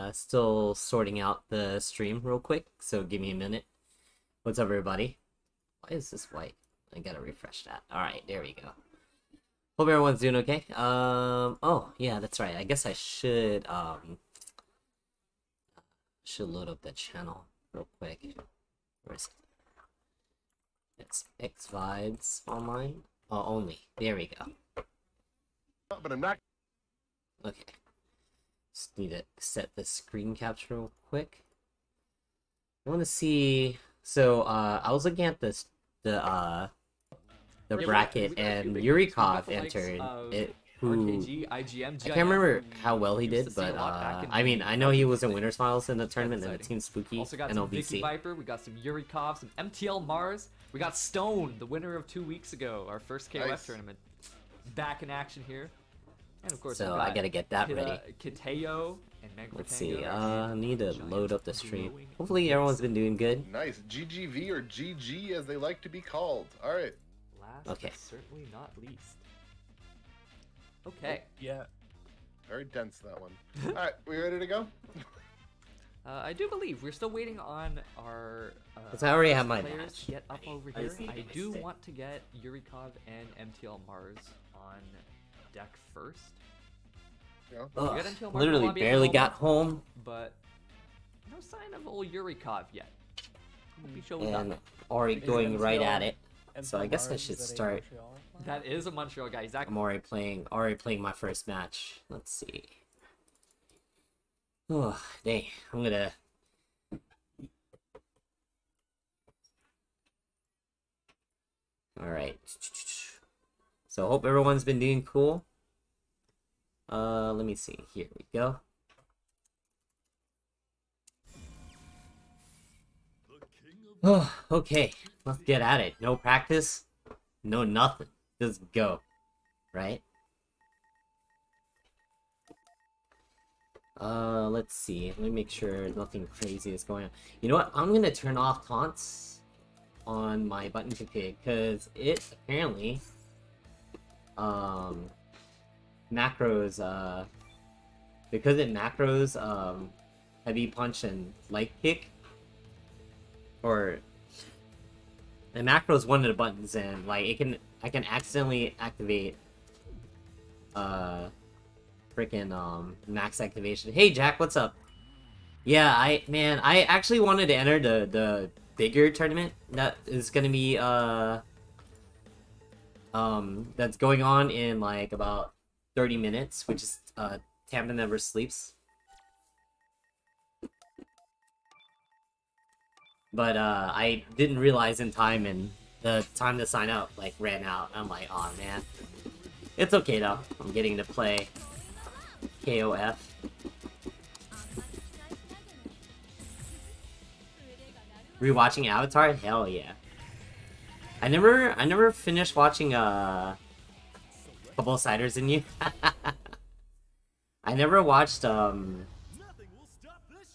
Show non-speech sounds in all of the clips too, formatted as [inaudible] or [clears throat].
Uh, still sorting out the stream real quick, so give me a minute. What's up, everybody? Why is this white? I gotta refresh that. Alright, there we go. Hope everyone's doing okay. Um, oh, yeah, that's right. I guess I should, um, should load up the channel real quick. Where is it? It's X Vibes online. Oh, only. There we go. But I'm not. Okay. Just need to set the screen capture real quick. I want to see. So, uh, I was looking at this, the, uh, the Yeah, bracket, we got a few and big Yuri names. We got Kov the likes entered. of It, who RKG, IGM, I can't remember how well he did, to see a but uh, I mean, I know he was in thing. winners finals in the tournament, and it exciting. seems spooky Also got and some Vicky Viper, we got some Yurikov, some MTL Mars, we got Stone, the winner of two weeks ago, our first KOF Nice. tournament. Back in action here. And of course, So I got gotta get that Kita- ready. Kiteo and Meg Let's Tango, see. our Uh, I need to load up the stream. glowing Hopefully, everyone's been doing good. Nice. GGV or GG as they like to be called. All right. Last Okay. but certainly not least. Okay. Yeah. Very dense that one. [laughs] All right. We ready to go? Uh, I do believe we're still waiting on our. Uh, 'Cause I already have my players match get up over I here. just need I do want to get Yurikov and MTL Mars on deck first, Yeah. Ugh, get into a market literally lobby barely moment. got home, but no sign of old Yurikov yet. Hope he and up. already going right at it. So I guess I should is that a start- That is a Montreal guy. He's I'm actually already playing. Already playing my first match. Let's see. Oh, dang! I'm gonna. All right. So hope everyone's been doing cool. Uh, let me see. Here we go. Oh, [sighs] okay. Let's get at it. No practice, no nothing. Just go. Right? Uh, let's see. Let me make sure nothing crazy is going on. You know what? I'm gonna turn off taunts on my button config because it apparently um macros uh because it macros um heavy punch and light kick or the macros one of the buttons and like it can I can accidentally activate uh freaking um max activation. Hey Jack, what's up? Yeah, I man, I actually wanted to enter the the bigger tournament that is gonna be uh um that's going on in like about 30 minutes, which is uh Tampa Never Sleeps. But uh I didn't realize in time and the time to sign up like ran out. I'm like, oh man. It's okay though. I'm getting to play KOF. Rewatching Avatar? Hell yeah. I never I never finished watching uh couple ciders in you. [laughs] I never watched um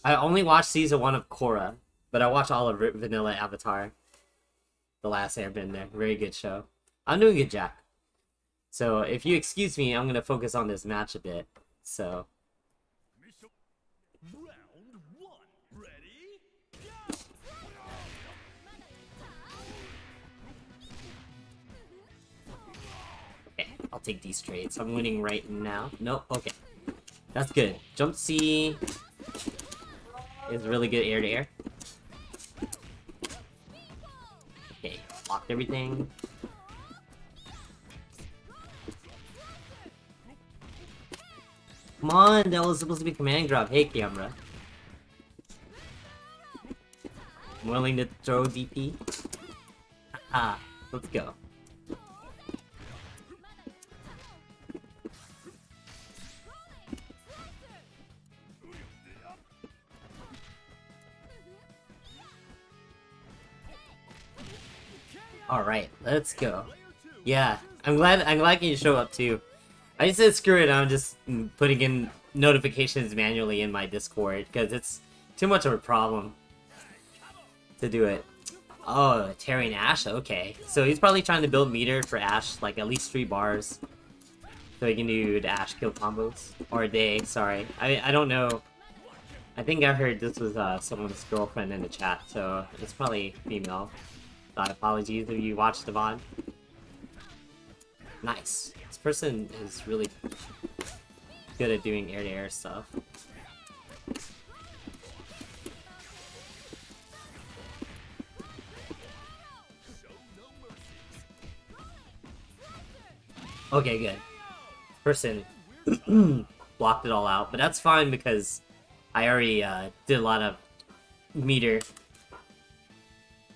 I only watched season one of Korra, but I watched all of Vanilla Avatar. The last Airbender. Very good show. I'm doing good, Jack. So if you excuse me, I'm gonna focus on this match a bit. So I'll take these trades. I'm winning right now. Nope. Okay, that's good. Jump C is really good air to air. Okay, locked everything. Come on, that was supposed to be command grab. Hey, camera. I'm willing to throw DP. Ah, let's go. All right, let's go. Yeah, I'm glad. I'm glad you show up too. I just said screw it. I'm just mm, putting in notifications manually in my Discord because it's too much of a problem to do it. Oh, Terry and Ash. Okay, so he's probably trying to build meter for Ash, like at least three bars, so he can do the Ash kill combos or they, Sorry, I I don't know I think I heard this was uh, someone's girlfriend in the chat, so it's probably female. Uh, apologies if you watched the VOD. Nice. This person is really good at doing air-to-air stuff. Okay, good. Person [clears throat] blocked it all out, but that's fine because I already uh, did a lot of meter.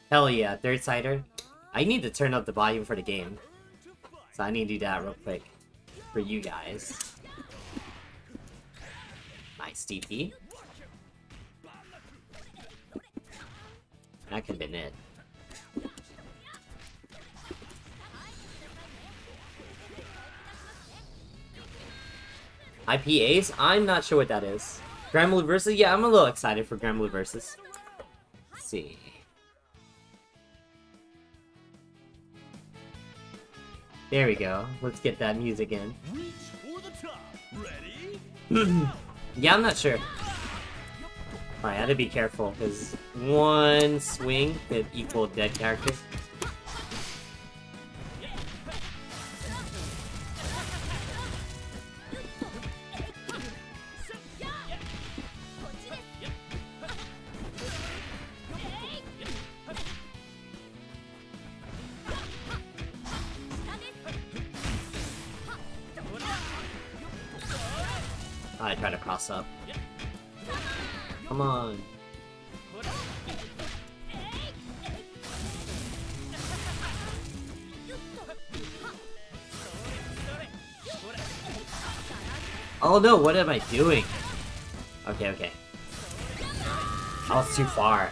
Hell yeah, third sider. I need to turn up the volume for the game. So I need to do that real quick for you guys. Nice DP. That could have been it. IPAs? I'm not sure what that is. Granblue Versus? Yeah, I'm a little excited for Granblue Versus. Let's see. There we go. Let's get that music in. Reach for the top. Ready? yeah, I'm not sure. I gotta be careful, because one swing could equal dead character. I try to up. Come on. Oh no, what am I doing? Okay, okay. I was too far.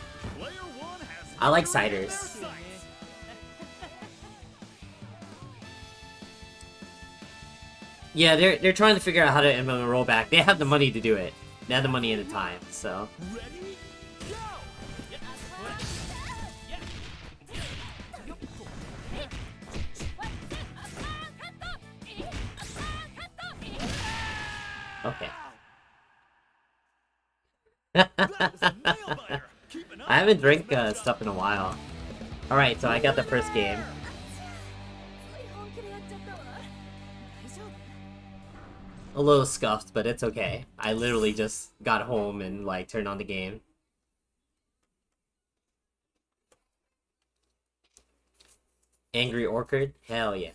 I like ciders. Yeah, they're they're trying to figure out how to implement a rollback. They have the money to do it. They have the money and the time, so. Okay. [laughs] I haven't drank uh, stuff in a while. Alright, so I got the first game. A little scuffed, but it's okay. I literally just got home and like turned on the game. Angry Orchard? Hell yeah.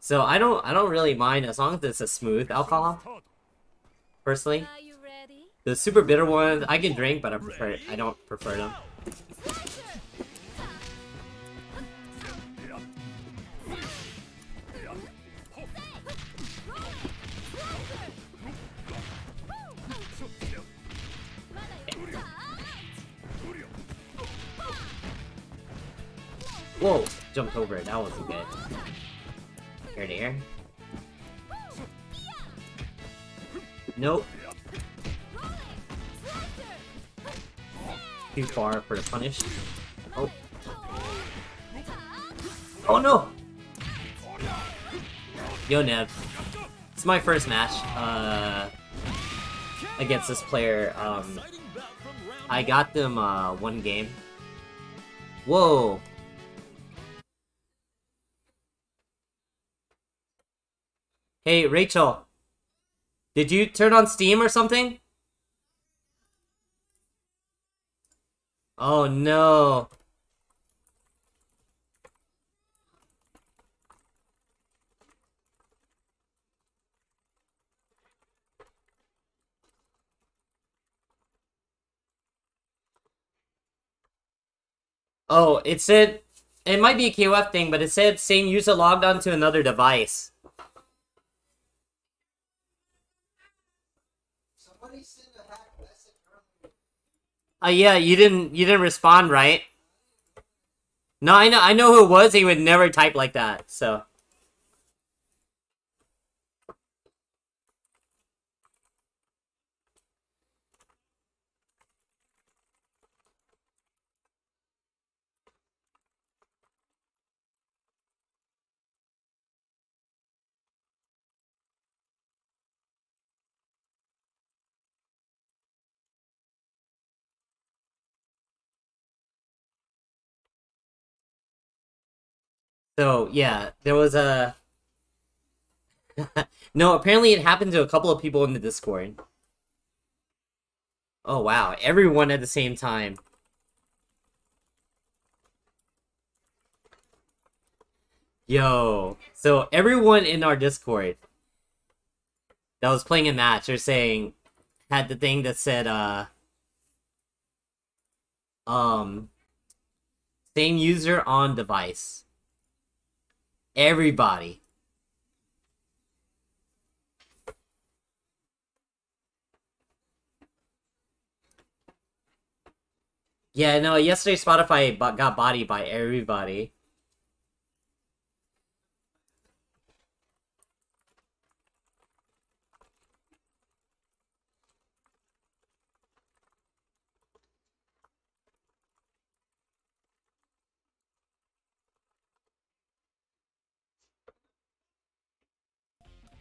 So I don't I don't really mind as long as it's a smooth alcohol, personally. Are you ready? The super bitter ones I can drink, but I prefer I don't prefer them. Whoa! Jumped over it. That wasn't good. Here to air. Nope. Too far for the punish. Oh. Oh no! Yo Nev. It's my first match, uh, against this player. Um, I got them, uh, one game. Whoa! Hey, Rachel. Did you turn on Steam or something? Oh no. Oh, it said it might be a KOF thing, but it said same user logged onto another device. Uh, yeah, you didn't you didn't respond, right? No, I know I know who it was. He would never type like that. So. So yeah, there was a. [laughs] no, apparently it happened to a couple of people in the Discord. Oh wow, everyone at the same time. Yo, so everyone in our Discord that was playing a match are saying had the thing that said uh um same user on device. Everybody. Yeah, no, yesterday Spotify got bodied by everybody.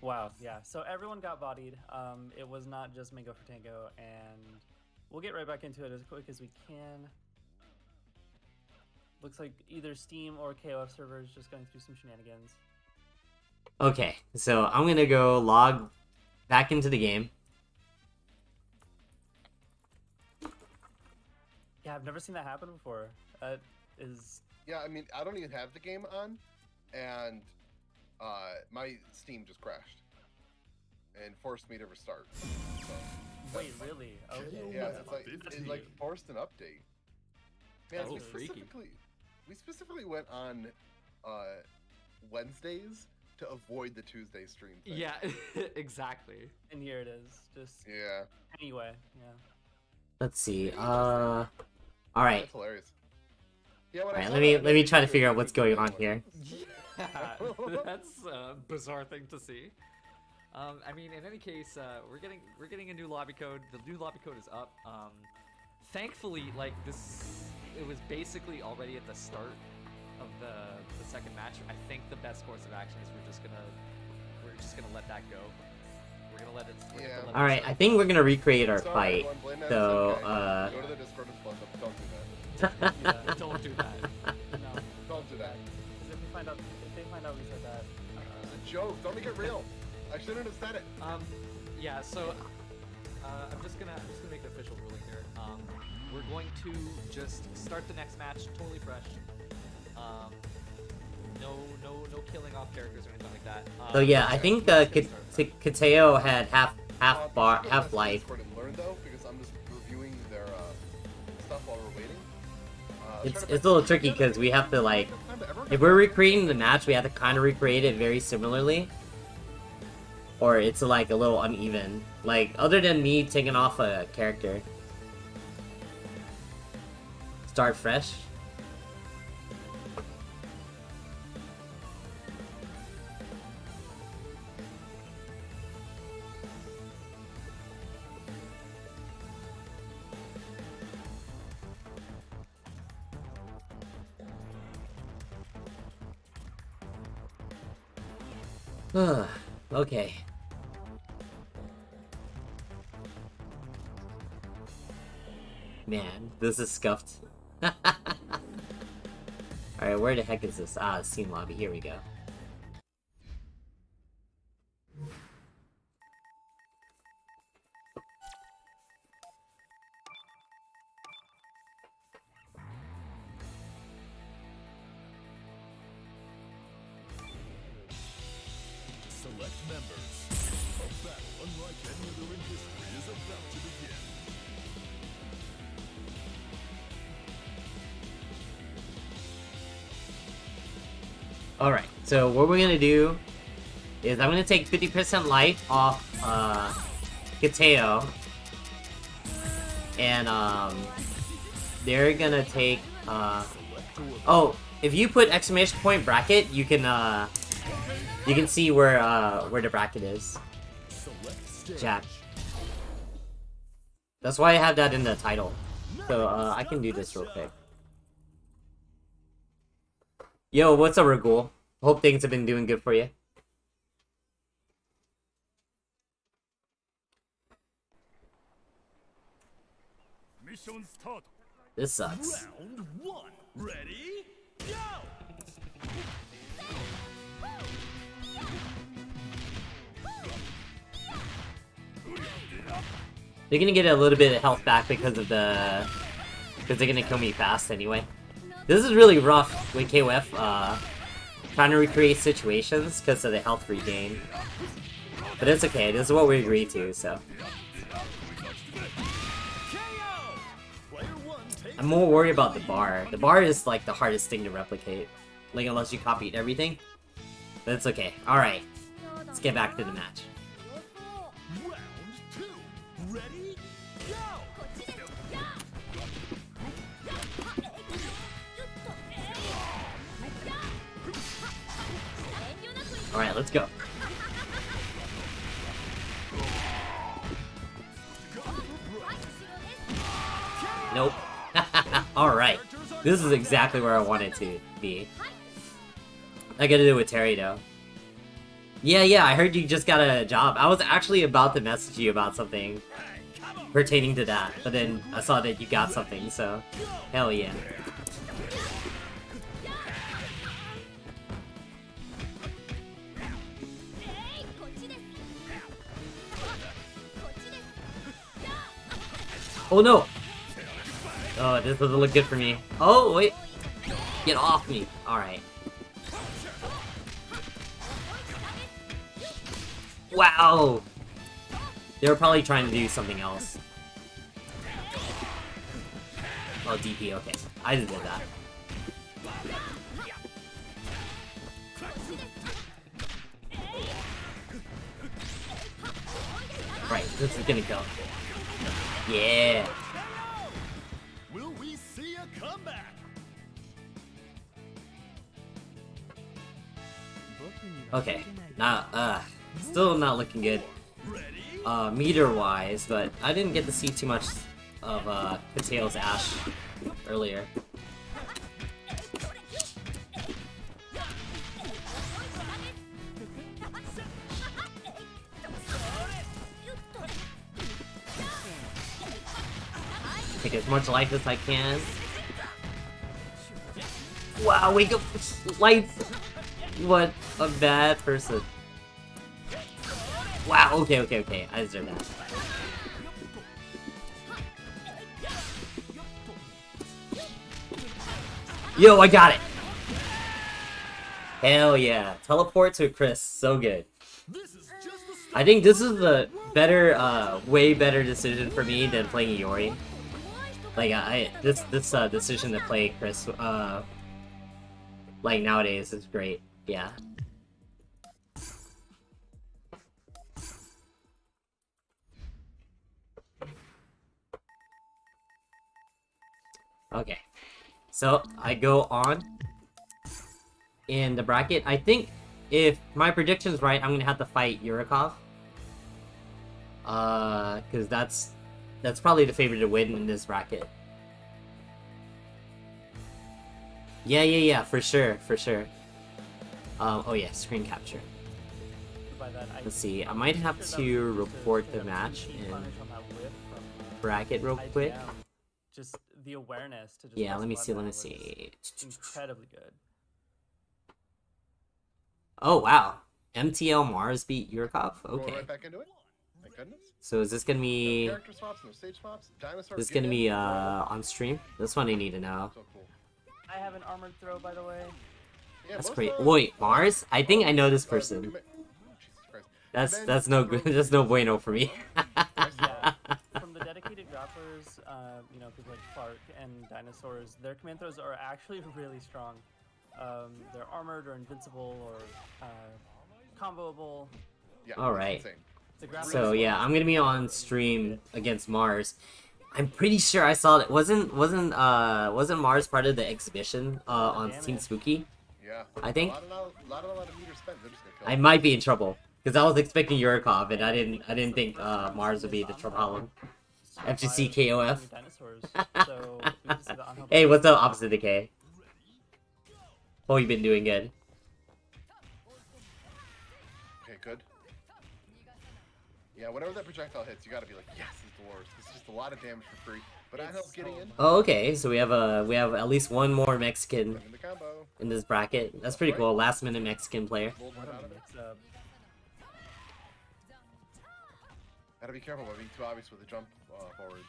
Wow, yeah. So everyone got bodied. Um, it was not just Mango for Tango, and we'll get right back into it as quick as we can. Looks like either Steam or KOF server is just going through some shenanigans. Okay, so I'm gonna go log back into the game. Yeah, I've never seen that happen before. That is Yeah, I mean, I don't even have the game on, and uh, my Steam just crashed and forced me to restart. So, wait, really? Okay. yeah, it's like it like forced an update. Man, we freaky. specifically we specifically went on uh, Wednesdays to avoid the Tuesday stream. Thing. Yeah, [laughs] exactly. And here it is. Just yeah, anyway, yeah. Let's see. Uh, all right. that's hilarious. Yeah, when All I right. saw Let me let me try to figure out what's going on like- here. Yeah, [laughs] that's [laughs] a bizarre thing to see. Um, I mean, in any case, uh, we're getting we're getting a new lobby code. The new lobby code is up. Um, thankfully, like this, it was basically already at the start of the the second match. I think the best course of action is we're just gonna we're just gonna let that go. We're gonna let it. we're gonna Yeah. let it All right. sit. I think we're gonna recreate our Sorry, fight. everyone, So, on some guy. uh, go to the Discord and split up. Don't do that. [laughs] Yeah, don't do that. No. Don't do that. Because if we find out, if they find out we said that, It's a joke. Don't make it real. I shouldn't have said it. Um, yeah. So, uh, I'm just gonna I'm just gonna make the official ruling here. Um, we're going to just start the next match totally fresh. Um, no no no killing off characters or anything like that. Um, So yeah, I think just uh, K- K- Kateo had half Uh, half bar half life. Learn though, because I'm just reviewing their uh, stuff while we're It's it's a little tricky because we have to like if we're recreating the match, we have to kind of recreate it very similarly, or it's like a little uneven. Like other than me taking off a character, start fresh. Okay. Man, this is scuffed. [laughs] Alright, where the heck is this? Ah, scene lobby. Here we go. So what we're gonna do is I'm gonna take 50% life off uh Kateo. And um they're gonna take uh Oh, if you put exclamation point bracket, you can uh you can see where uh where the bracket is. Jack. That's why I have that in the title. So uh I can do this real quick. Yo, what's up, Ragul? Hope things have been doing good for you. Mission start. This sucks. Round one. Ready? Go! They're gonna get a little bit of health back because of the... Because they're gonna kill me fast anyway. This is really rough with KOF, uh... Trying to recreate situations because of the health regain. But it's okay, this is what we agreed to, so... I'm more worried about the bar. The bar is like the hardest thing to replicate. Like unless you copied everything. But it's okay. Alright, let's get back to the match. Alright, let's go. Nope. [laughs] Alright. This is exactly where I wanted to be. I gotta do it with Terry though. Yeah, yeah, I heard you just got a job. I was actually about to message you about something pertaining to that, but then I saw that you got something, so hell yeah. Oh no! Oh, this doesn't look good for me. Oh, wait! Get off me! Alright. Wow! They were probably trying to do something else. Oh, DP, okay. I just did that. Right, this is gonna go. Yeah! Will we see a comeback? Okay. Not, uh, still not looking good. Uh, meter-wise, but I didn't get to see too much of uh, Patale's Ash earlier. As much life as I can. Wow, wake up! Lights! What a bad person. Wow, okay, okay, okay. I deserve that. Yo, I got it! Hell yeah. Teleport to Chris, so good. I think this is the better, uh, way better decision for me than playing Iori. Like, I, this, this, uh, decision to play Chris, uh, like, nowadays is great. Yeah. Okay. So, I go on in the bracket. I think if my prediction's right, I'm gonna have to fight Yurikov. Uh, because that's that's probably the favorite to win in this bracket. Yeah, yeah, yeah, for sure, for sure. Um, oh yeah, screen capture. By that, I Let's see, I might have to report the match PvP in punish on that whip from bracket real quick. Just the awareness to just Yeah, let me see, let me see. Incredibly good. Oh wow, MTL Mars beat Yurikov. Going Okay, right back into it. Thank goodness. so is this gonna No be character swaps, no stage swaps. Dinosaur. this get gonna be uh on stream? This one I need to know. So cool. I have an armored throw, by the way. Yeah, That's great. uh, Wait, Mars? I think I know this uh, person. commit- Jesus That's that's no good. [laughs] That's no bueno for me. Yeah. [laughs] From the dedicated droppers, uh, you know, people like Clark and dinosaurs, their command throws are actually [laughs] really strong. Um, they're armored or invincible or uh, comboable. Yeah, All it's right. insane. The graphics So yeah, I'm gonna be on stream against Mars. I'm pretty sure I saw it. Wasn't wasn't uh wasn't Mars part of the exhibition uh on Damn Team it. Spooky? Yeah. I think- A lot of, lot, lot, of, lot of meters spent. They're just gonna kill I might be in trouble because I was expecting Yurikov and I didn't I didn't think uh Mars would be the problem. FGC KOF. Dinosaurs. [laughs] So we can see the unhelpful- Hey, what's up, opposite decay? Oh, you've been doing good. Yeah, whenever that projectile hits, you gotta be like, yes, it's dwarves. This is just a lot of damage for free. But I It's help getting in. Oh, okay. So we have a we have at least one more Mexican In the combo. in this bracket. That's pretty cool. Last minute Mexican player. Rolled What right a out of it. mix up. Gotta be careful about being too obvious with the jump uh, forwards.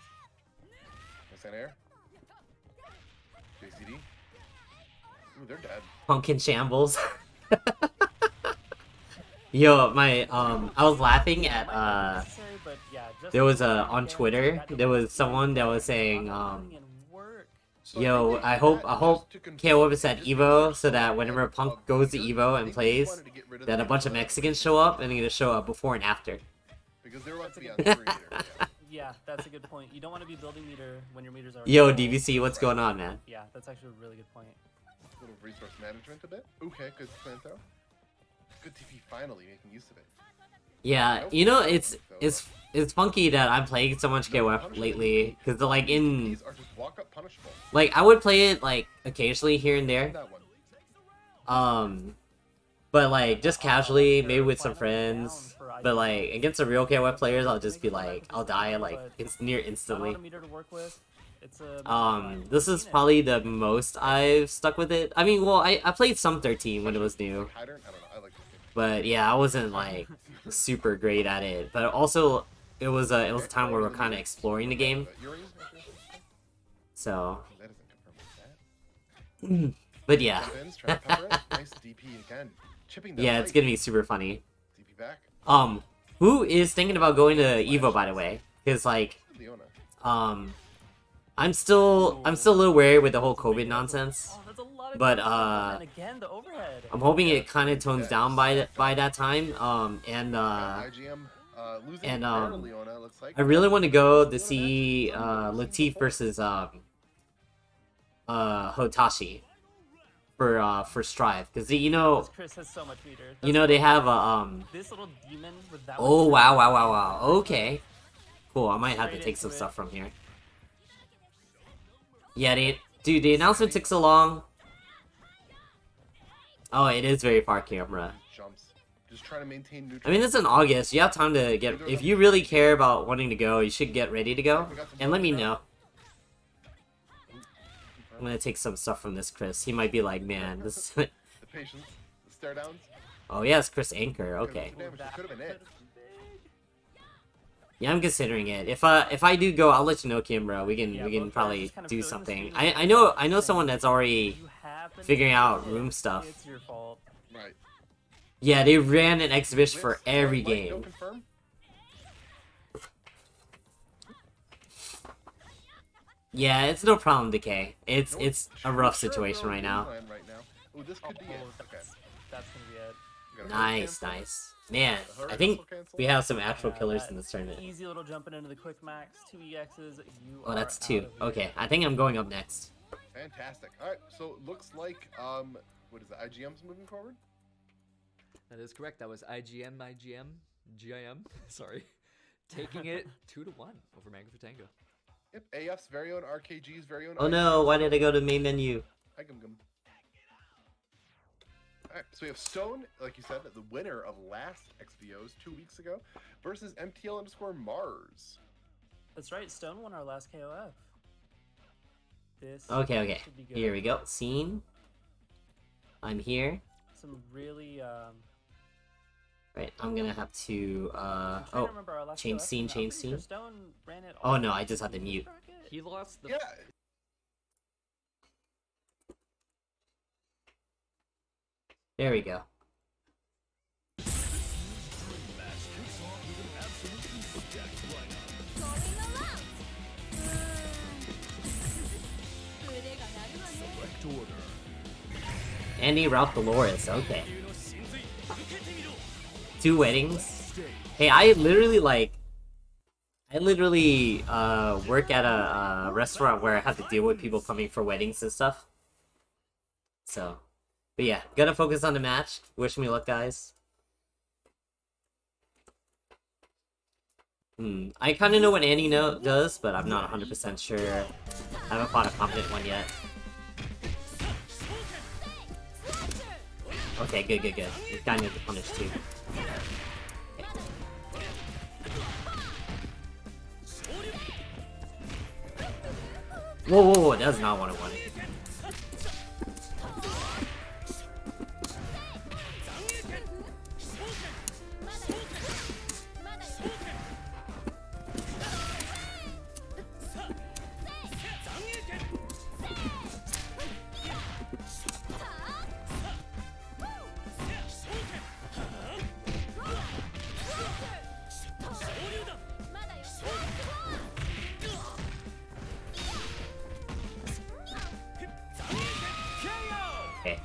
Nice air. JCD. Ooh, they're dead. Pumpkin shambles. [laughs] Yo, my um, I was laughing at Might not be uh, necessary, but yeah, just there was a on Twitter. There was someone that was saying um, and work. So Yo, I hope- I hope to confirm KO was at Evo so that whenever Punk goes to Evo and plays, wanted to get rid of that a bunch of Mexicans show up and they're gonna show up before and after. because they were about to be on [laughs] That's three meter. Yeah. Yeah, that's a good point. You don't want to be building meter when your meters are. Yo. DVC, what's going on, man? Yeah, that's actually a really good point. A little resource management a bit. Okay, good plan though. Good TV finally making use of it. Yeah, you know it's it's it's funky that I'm playing so much KOF lately because like in These are just walk up punishable. like I would play it like occasionally here and there, um, but like just casually, maybe with some friends. But like against the real KOF players, I'll just be like, I'll die like it's near Not a lot instantly. of meter to work with. It's a Um, this is probably the most I've stuck with it. I mean, well, I, I played some 13 when it was new, but yeah, I wasn't like super great at it. But also, it was a it was a time where we are kind of exploring the game, so. But yeah, [laughs] yeah, it's gonna be super funny. Um, who is thinking about going to Evo by the way? Because like, um, I'm still I'm still a little wary with the whole COVID nonsense. But, uh, again the overhead. I'm hoping it kind of tones down by th- by that time. Um, and uh, IGM uh, losing and, um, Leona, looks like. I really want to go to see uh, Latif versus um, uh, Hotashi for uh, for Strive because you know This Chris has so you know they have a um. this little demon with that. Oh wow wow wow wow. Okay, cool. I might have to take some into stuff from here. Yeah, they, dude, the announcement took so long. Oh, it is very far camera. Jumps. Just trying to maintain neutral. I mean, it's in August. You have time to get. If you really care about wanting to go, you should get ready to go. And let me know. I'm gonna take some stuff from this Chris. He might be like, man, this. [laughs] The patience. The stare downs. oh yes, Chris Anchor. Okay. Yeah, I'm considering it. If uh if I do go, I'll let you know, Kim, bro. We can Yeah, we can probably kind of do something. I I know I know someone that's already. You happen to figuring hit out it, room stuff. It's your fault. Right. Yeah, they ran an exhibition for every Light, game. confirm. Yeah, it's no problem, Decay. It's No it's a rough sure situation right now. Right now. Ooh, this Oh, could be it. Okay. that's, that's gonna be it. You got a Nice, nice. Man, I think we have some actual Yeah, killers in this tournament. Easy little jumping into the quick max, two EXs. You Oh, that's two. Okay, I think I'm going up next. Fantastic. All right. So it looks like um, what is it? IGM's moving forward. That is correct. That was IGM, IGM, GIM. [laughs] Sorry, [laughs] taking it two to one over Mango for Tango. Yep. AF's very own RKG's very own. Oh no, why did I go to main menu? Hi, Gum Gum. Alright, so we have Stone, like you said, the winner of last XVOs two weeks ago, versus MTL underscore Mars. That's right. Stone won our last KOF. This Okay, okay. be. Here we go. Scene. I'm here. Some really um. Right, I'm gonna have to uh I'm to oh remember our last change KOF, scene, change scene. Stone ran it Oh, no, I just had to mute. He lost the Yeah, There we go. Andy Ralph Dolores, okay. Two weddings? Hey, I literally like... I literally uh, work at a, a restaurant where I have to deal with people coming for weddings and stuff. So, but yeah, gonna focus on the match. Wish me luck, guys. Hmm, I kind of know what Andy know does, but I'm not 100% sure. I haven't fought a competent one yet. Okay, good, good, good. This guy needs to punish too. Whoa, whoa, whoa, that's not what I wanted.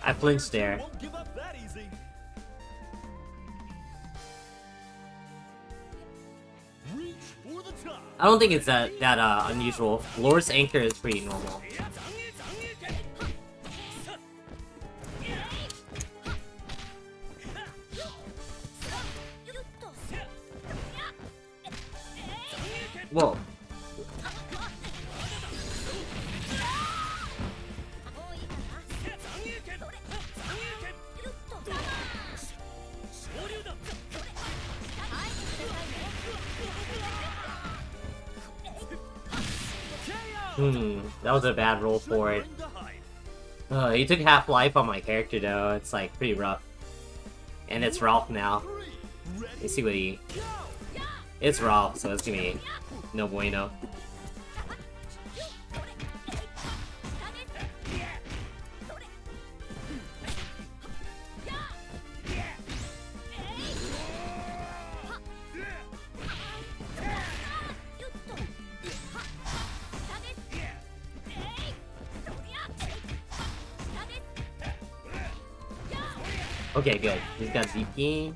I flinched there. I don't think it's that that uh, unusual. Lore's anchor is pretty normal. Whoa. Hmm, that was a bad roll for it. Uh, he took half life on my character though. It's like pretty rough. And it's Ralph now. Let's see what he. It's Ralph, so it's gonna be no bueno. Okay, good. He's got DP.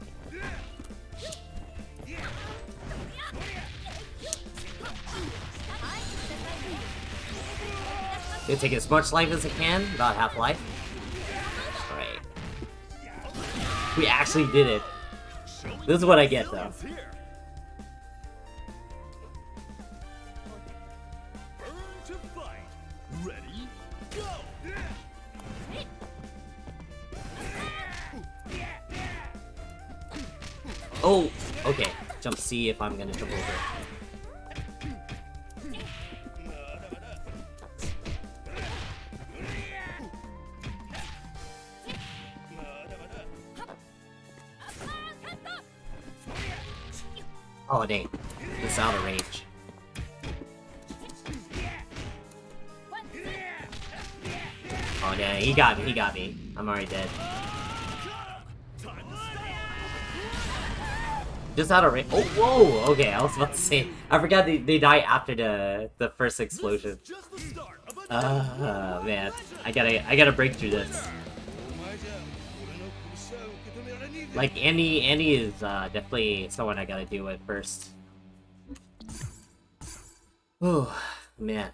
Gonna take as much life as I can, about half life. Alright. We actually did it. This is what I get though. Jump C if I'm gonna jump over. Oh dang. It's out of range. Oh dang, he got me, he got me. I'm already dead. Just out of range. Oh, whoa! Okay, I was about to say. I forgot they, they die after the the first explosion. Just the start of a Ah, man. I gotta I gotta break through this. Like Andy, Andy is uh, definitely someone I gotta deal with first. Oh man.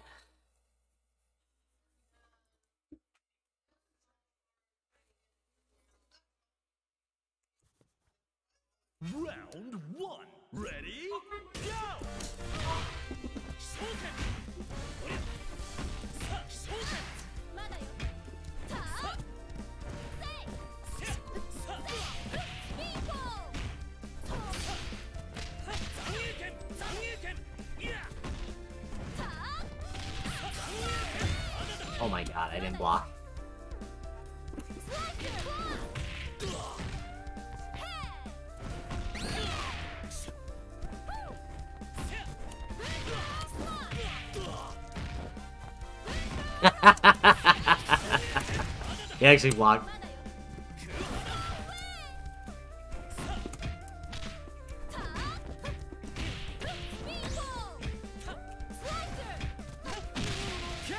Round one. Ready? Go. Oh my god, I didn't block. [laughs] he actually blocked.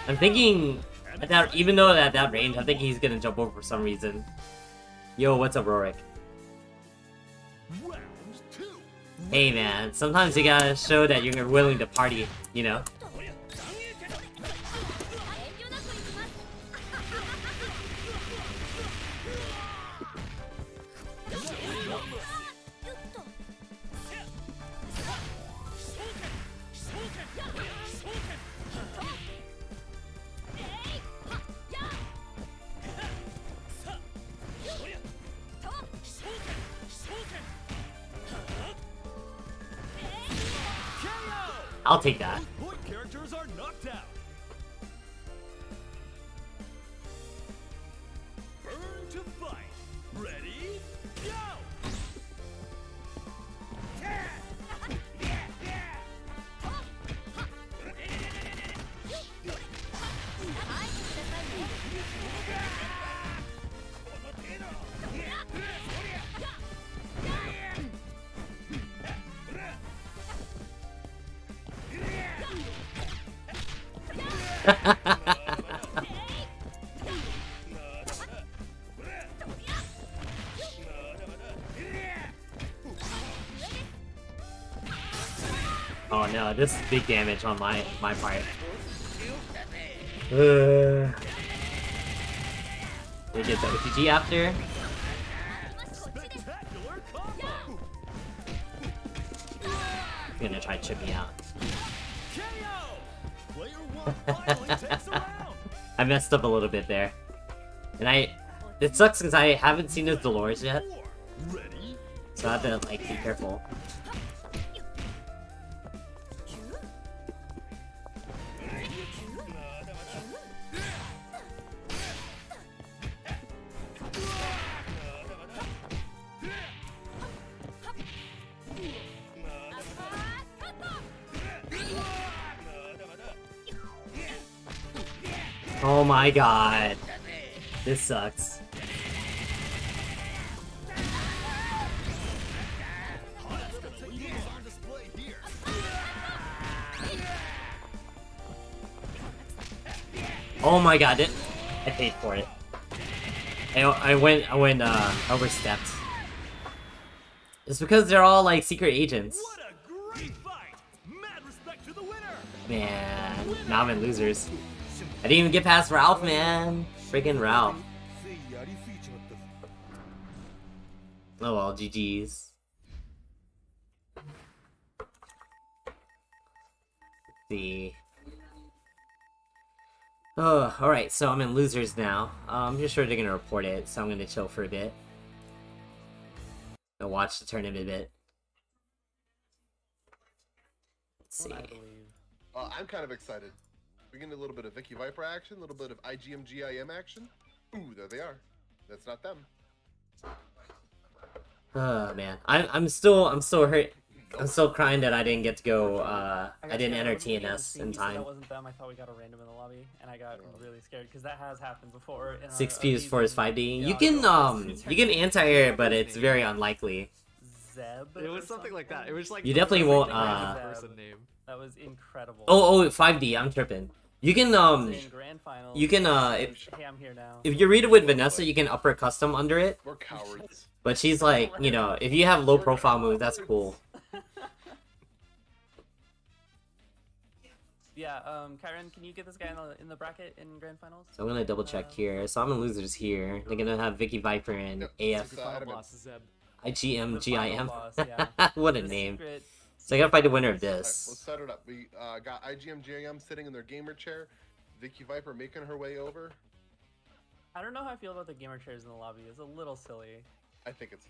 I'm thinking at that even though at that range, I think he's gonna jump over for some reason. Yo, what's up, Rorik? Hey man, sometimes you gotta show that you're willing to party, you know? I'll take that. oh no, this is big damage on my my part. Uh, we get the with after. I messed up a little bit there. And I... It sucks because I haven't seen his Dolores yet, so I have to, like, be careful. My god. This sucks. Hot expectations on display here. Oh my god, it, I paid for it. I, I went, I went, uh, overstepped. It's because they're all, like, secret agents. What a great fight! Mad respect to the winner! Man, now I'm in losers. I didn't even get past Ralf, man. Freaking Ralf. Oh well, GG's. see. Oh, alright, so I'm in losers now. Uh, I'm just sure they're gonna report it, so I'm gonna chill for a bit. I'll watch the tournament a bit. Let's see. Uh, I'm kind of excited. We're getting a little bit of Vicky Viper action, a little bit of IGM GIM action. Ooh, there they are. That's not them. Oh man, I'm I'm still I'm still hurt. I'm still crying that I didn't get to go. Uh, I, got didn't enter when we began the TNS in you said time. That wasn't them. I thought we got a random in the lobby, and I got really scared because that has happened before. Six P is for his amazing- five D. You can it's- um you can anti-air but it's very unlikely. Zeb. It was something like that. It was like You definitely most won't, uh, person name. That was incredible. Oh oh five D. I'm tripping. You can um grand finals. you can uh if, Hey, I'm here now. if you read it with Vanessa, you can upper custom under it. We're cowards. But she's like you know if you have low profile moves, that's cool. [laughs] Yeah, um, Kyron, can you get this guy in the in the bracket in grand finals? So I'm gonna double check here. So I'm in losers here. They're gonna have Vicky Viper and Yep. AF So Final Adam- boss, Zeb. IGM The GIM. final boss, yeah. [laughs] what a The name. secret- So I gotta find the winner of Alright, let's set it up. We uh, got IGM GIM sitting in their gamer chair. Vicky Viper making her way over. I don't know how I feel about the gamer chairs in the lobby. It's a little silly. I think it's.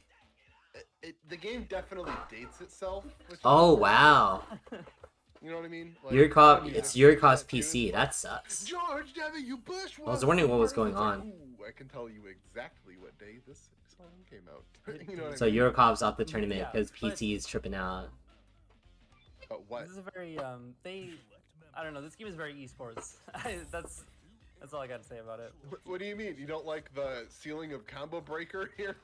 It, it, the game definitely dates itself. Which Oh important. wow. [laughs] You know what I mean? Like, Your cop, music it's your like cause. PC. That sucks. George W. Bush. I was wondering what was going on. Ooh, I can tell you exactly what day this song came out. [laughs] you know what So I mean? Eurokov's off the tournament because but- PC is tripping out. But what? This is a very um they I don't know, this game is very esports. [laughs] That's that's all I got to say about it. What, what do you mean? You don't like the ceiling of combo breaker here? [laughs] [laughs]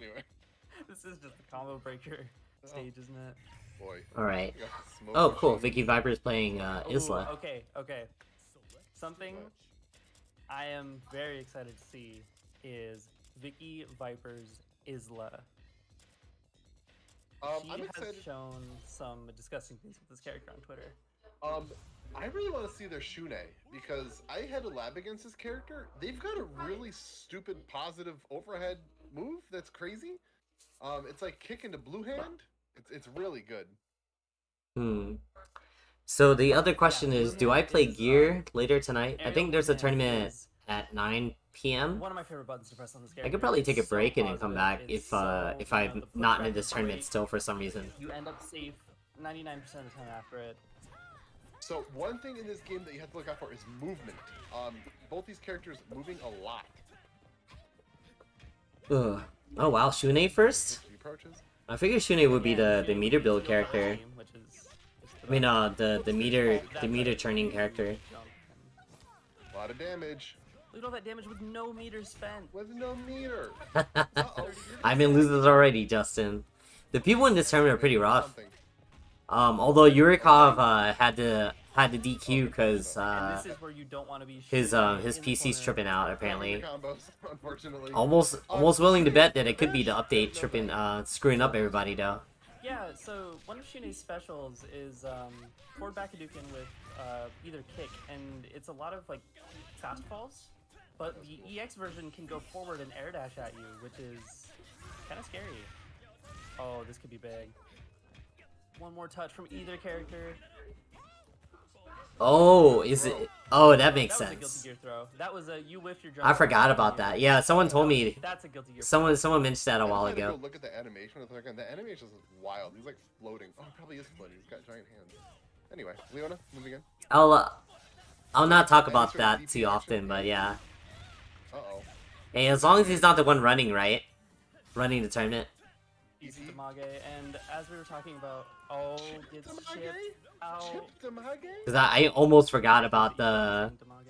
anyway, this is just a combo breaker stage, isn't it? boy. All right. we got Oh, cool. machine. Vicky Viper's playing uh, Ooh, Isla. Okay, okay. Something I am very excited to see is Vicky Viper's Isla. Um, she I'm has excited. shown some disgusting things with this character on Twitter. Um, I really want to see their Shun'ei because I had a lab against this character. They've got a really stupid positive overhead move that's crazy. Um, it's like kick into blue hand. It's it's really good. Hmm. So the other question is, do I play gear later tonight? I think there's a tournament is at 9 p.m. One of my favorite buttons to press on this I could probably take a It's so break and then come back positive, if it's uh if I'm not in right this tournament break, still for some reason. You end up safe 99% of the time after it. So one thing in this game that you have to look out for is movement. Um, both these characters moving a lot. Ugh. Oh wow, Shun'ei first? I figured Shun'ei would be the the meter build uses the other character. team, which is just I mean, about- uh, the the [laughs] meter the meter turning character. A lot of damage Look at all that damage with no meters spent. with no meter. [laughs] Uh-oh. I'm in losers already, Justin. The people in this tournament are pretty rough. Um, although Yurikov uh, had to had to DQ because and uh, is where you don't want to be. his uh, his PC's tripping out apparently. [laughs] Almost almost willing to bet that it could be the update tripping uh screwing up everybody though. Yeah, so one of Shun'ei's specials is um, forward back Hadouken with uh, either kick, and it's a lot of like fast falls. But the EX version can go forward and air dash at you, which is kind of scary. Oh, this could be big. One more touch from either character. Oh, is it? Oh, that makes that was a guilty sense. gear throw. That was a you whiffed your I forgot about that. Yeah, someone told me. That's a guilty gear. Someone someone mentioned that a while had go ago. look at the animation. It's like, the animation is wild. He's like floating. Oh, probably is floating. He's got giant hands. Anyway, Leona, moving in. I'll uh, I'll not talk about that too often, but yeah. Uh oh. Hey, as long as he's not the one running, right? Running the tournament. Easy. Damage, and as we were talking about, oh, gets Damage? chipped out. Chip Because I, I almost forgot about the Damage.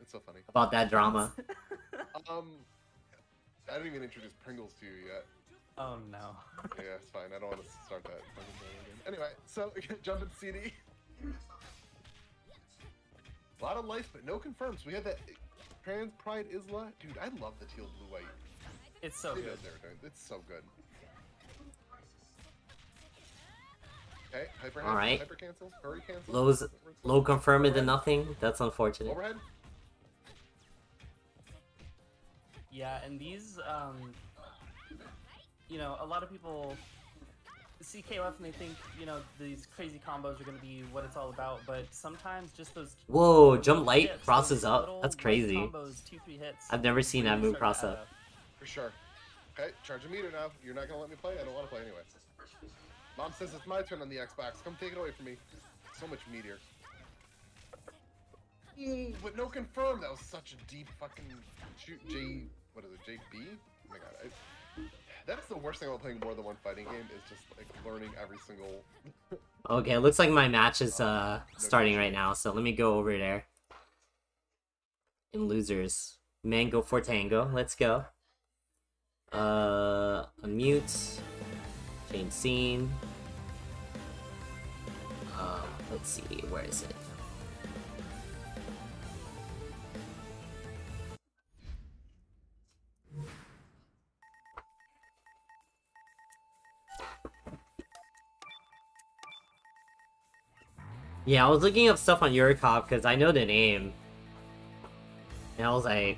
It's so funny. about that drama. [laughs] Um, I didn't even introduce Pringles to you yet. Oh no. Yeah, it's fine. I don't want to start that. fucking thing again. Anyway, so [laughs] jump in CD. A lot of life, but no confirms. We had that Trans Pride Isla. Dude, I love the teal blue white. It's so They good. know what they're doing. It's so good. Okay, hyper All right. hyper cancel, hurry cancel. Lows low confirmed into Overhead. nothing. That's unfortunate. Overhead. Yeah, and these, um, you know, a lot of people see KOF and they think, you know, these crazy combos are going to be what it's all about, but sometimes just those. Whoa, jump light hits, crosses up. That's crazy. Combos, two, three hits. I've never seen that move cross up. For sure. Okay, charge a meter now. You're not gonna let me play? I don't wanna play anyway. Mom says it's my turn on the Xbox. Come take it away from me. So much meteor. Ooh, but no confirm. That was such a deep fucking shoot. J. What is it? JB? Oh my god. I, that's the worst thing about playing more than one fighting game is just like learning every single. [laughs] Okay, it looks like my match is uh starting right now, so let me go over there. In losers. Mango for tango. Let's go. Uh unmute. Change scene. Um, let's see, where is it? Yeah, I was looking up stuff on Eurocop because I know the name. And I was like,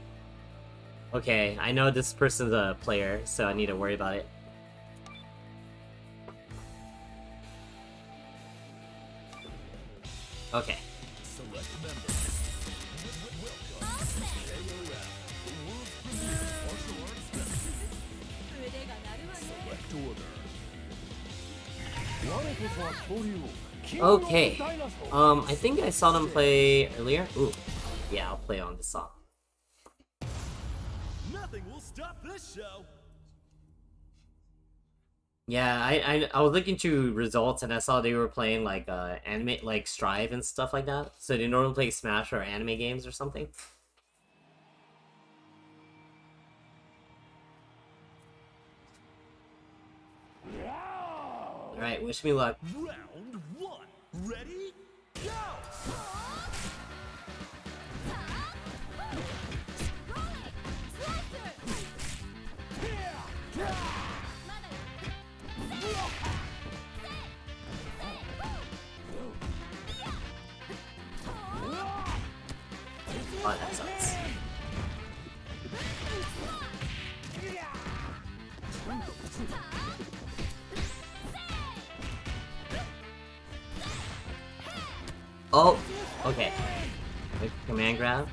okay, I know this person's a player, so I need to worry about it. Okay. Select order. Okay. Um, I think I saw them play earlier. Ooh. Yeah, I'll play on the song. Nothing will stop this show. Yeah, I, I I was looking through results and I saw they were playing like uh anime like Strive and stuff like that. So they normally play Smash or anime games or something. Alright, wish me luck. Ready? Go! Oh, okay. Quick command grab.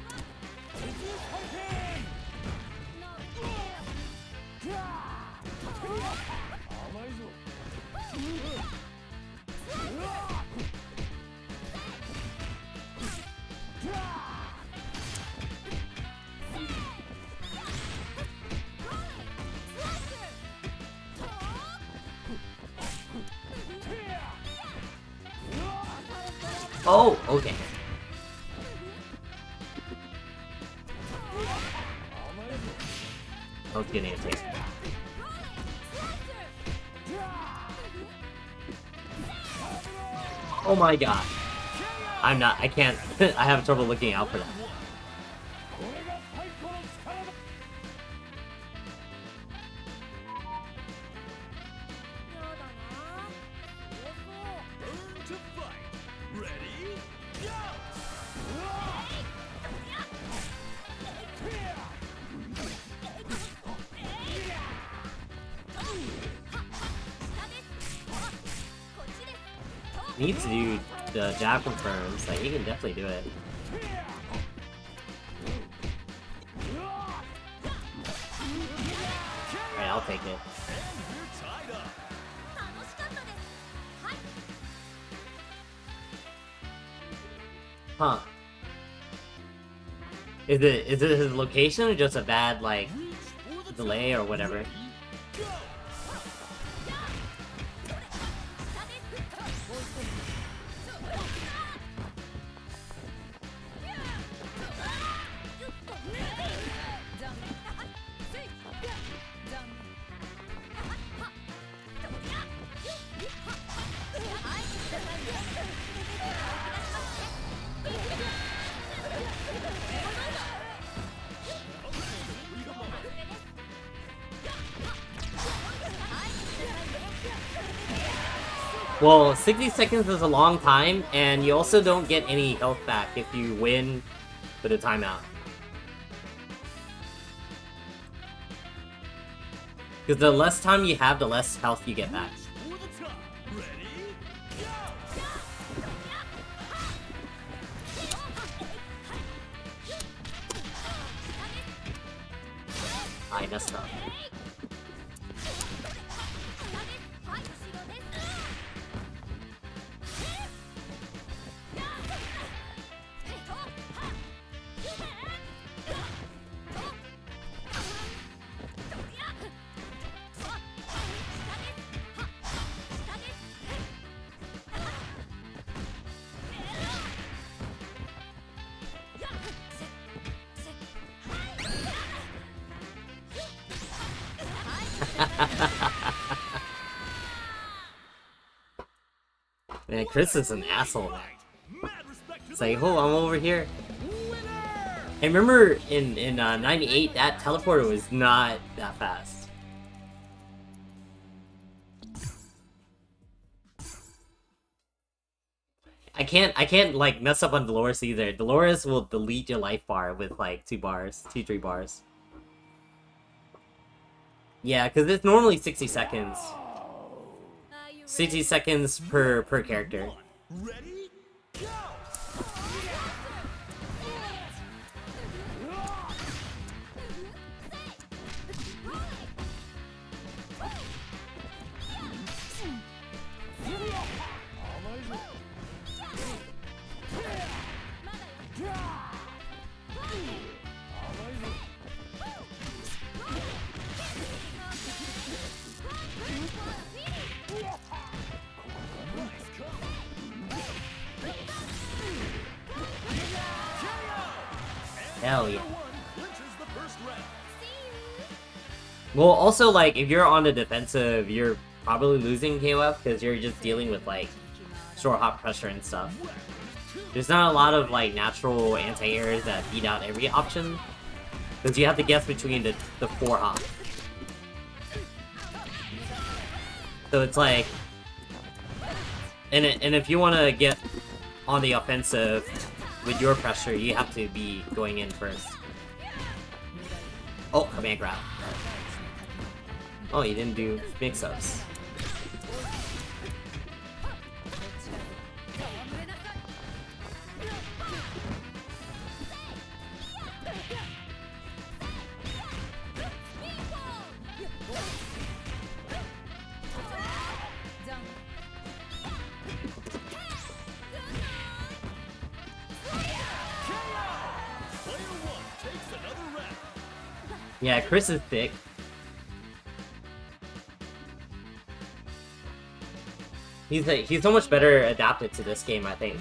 Oh, okay. I was getting a taste. Oh my god. I'm not, I can't, [laughs] I have trouble looking out for that. needs to do the jab confirms, like, he can definitely do it. Alright, I'll take it. Huh. Is it is it his location or just a bad like delay or whatever? 60 seconds is a long time, and you also don't get any health back if you win with a timeout. Because the less time you have, the less health you get back. Chris is an asshole. It's like, oh, I'm over here. I remember, in in uh, '98, that teleporter was not that fast. I can't, I can't like mess up on Dolores either. Dolores will delete your life bar with like two bars, two three bars. Yeah, because it's normally 60 seconds. 60 seconds per per character. Ready? 'Hell yeah. Well, also, like, if you're on the defensive, you're probably losing KOF because you're just dealing with, like, short hop pressure and stuff. There's not a lot of, like, natural anti-airs that beat out every option. Because you have to guess between the, the four hops. So it's like... And, and if you want to get on the offensive with your pressure, you have to be going in first. Oh, command grab. Oh, you didn't do mix-ups. Yeah, Chris is thick. He's a, he's so much better adapted to this game, I think.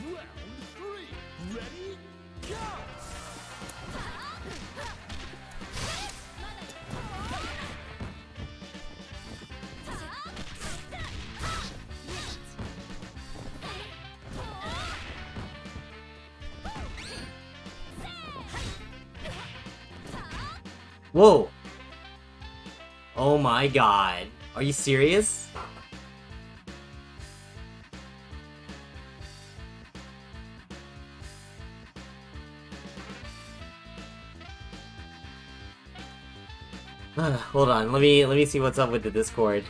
My god. Are you serious? [sighs] Hold on, let me let me see what's up with the Discord.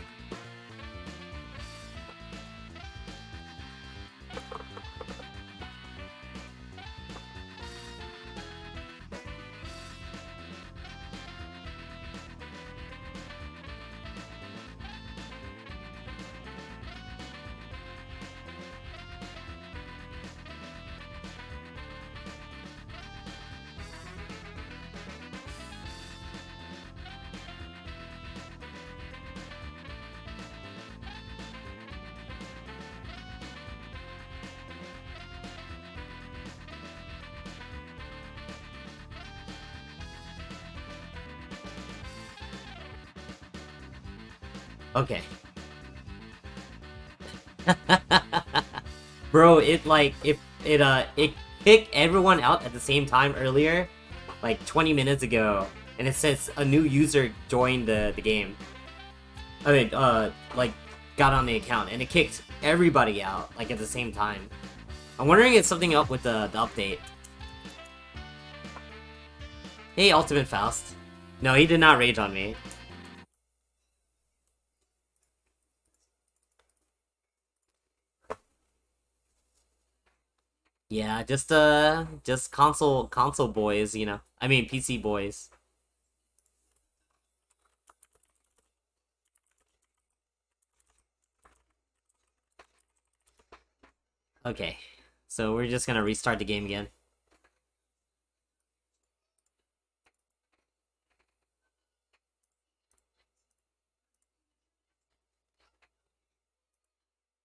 Okay. [laughs] Bro, it like it it uh it kicked everyone out at the same time earlier, like 20 minutes ago, and it says a new user joined the the game. I mean, uh, like got on the account, and it kicked everybody out like at the same time. I'm wondering if something up with the the update. Hey, Ultimate Faust. No, he did not rage on me. Yeah, just uh, just console console boys, you know. I mean PC boys. Okay, so we're just gonna restart the game again.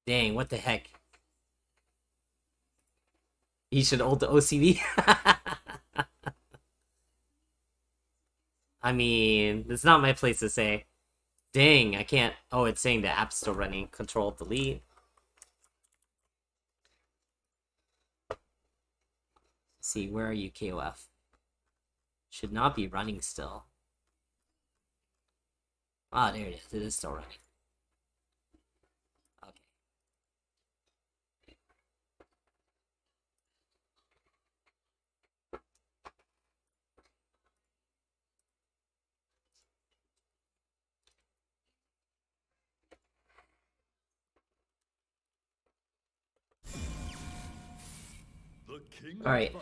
Dang, what the heck? He should ult the OCD. [laughs] I mean, it's not my place to say. Dang, I can't. Oh, it's saying the app's still running. Control delete. see, where are you, KOF? Should not be running still. Ah, there it is. It is still running. All right.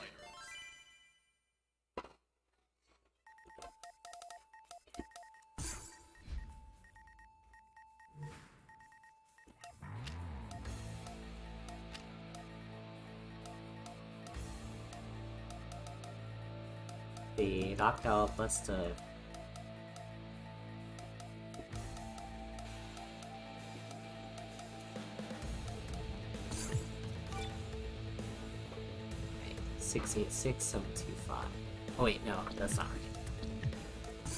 The knockout must have. Six eight six seven two five. Oh wait, no, that's not right.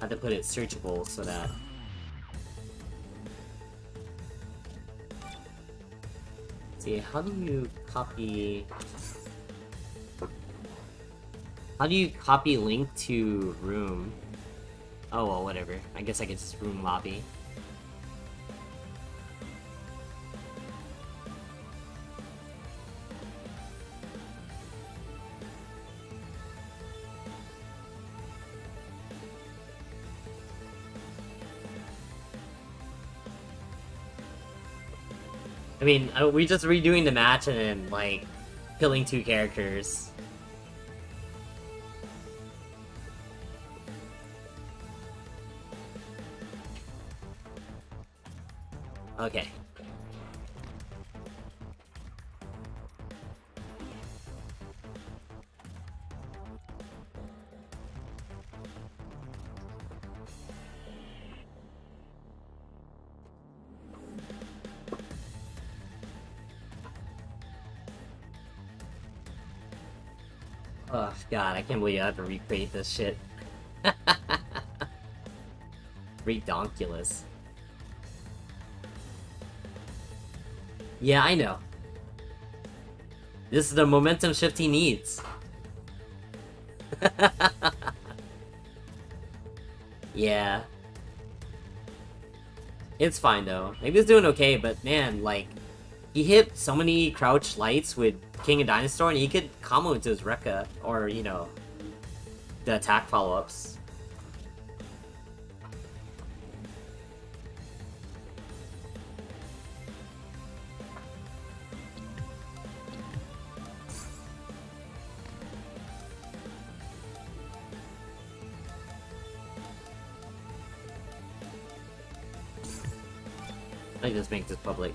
I had to put it searchable so that. See, how do you copy? How do you copy link to room? Oh well, whatever. I guess I could just room lobby. I mean, uh, we just redoing the match and then, like, killing two characters. Can't believe I have to recreate this shit. [laughs] Redonkulous. Yeah, I know. This is the momentum shift he needs. [laughs] yeah. It's fine though. Maybe he's doing okay, but man, like, he hit so many crouch lights with King of Dinosaur, and he could combo into his Rekka, or, you know, the attack follow-ups. I just make this public.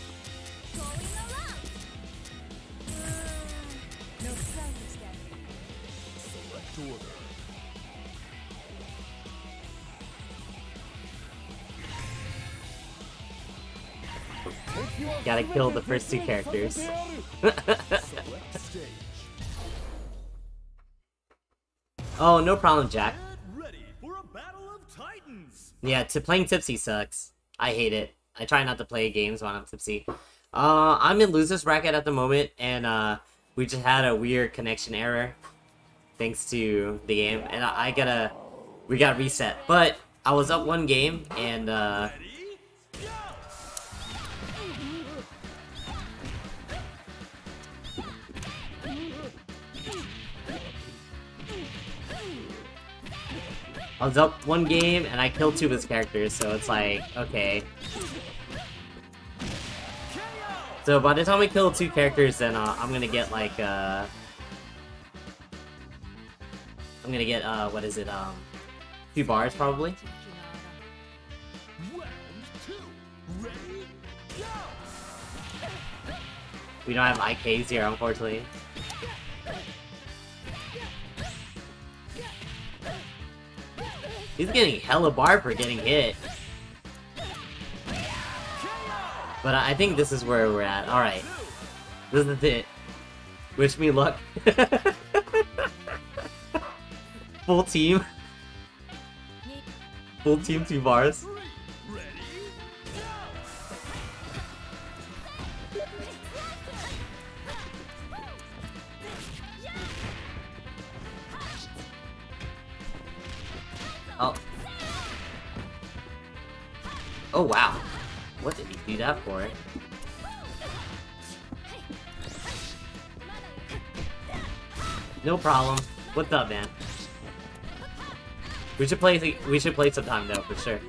kill the first two characters. [laughs] Oh, no problem, Jack. Yeah, to playing tipsy sucks. I hate it. I try not to play games when I'm tipsy. Uh, I'm in losers bracket at the moment, and uh, we just had a weird connection error, thanks to the game, and I, I gotta, we got reset. But I was up one game, and uh, I was up one game and I killed two of his characters, so it's like, okay. So by the time we kill two characters, then uh, I'm gonna get like, uh... I'm gonna get, uh, what is it, um... Two bars, probably. We don't have IKs here, unfortunately. He's getting hella bar for getting hit. But I think this is where we're at. Alright. This is it. Wish me luck. [laughs] Full team. Full team, two bars. Oh wow. What did he do that for? No problem. What's up, man? We should play. We should play sometime though, for sure.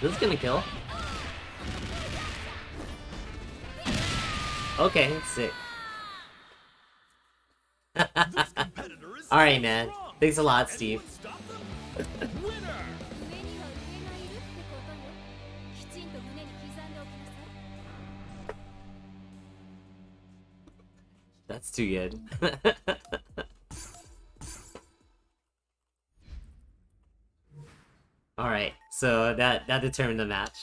This is gonna kill. Okay, sick. [laughs] Alright, man. Thanks a lot, Steve. That's too good. [laughs] Alright, so that, that determined the match.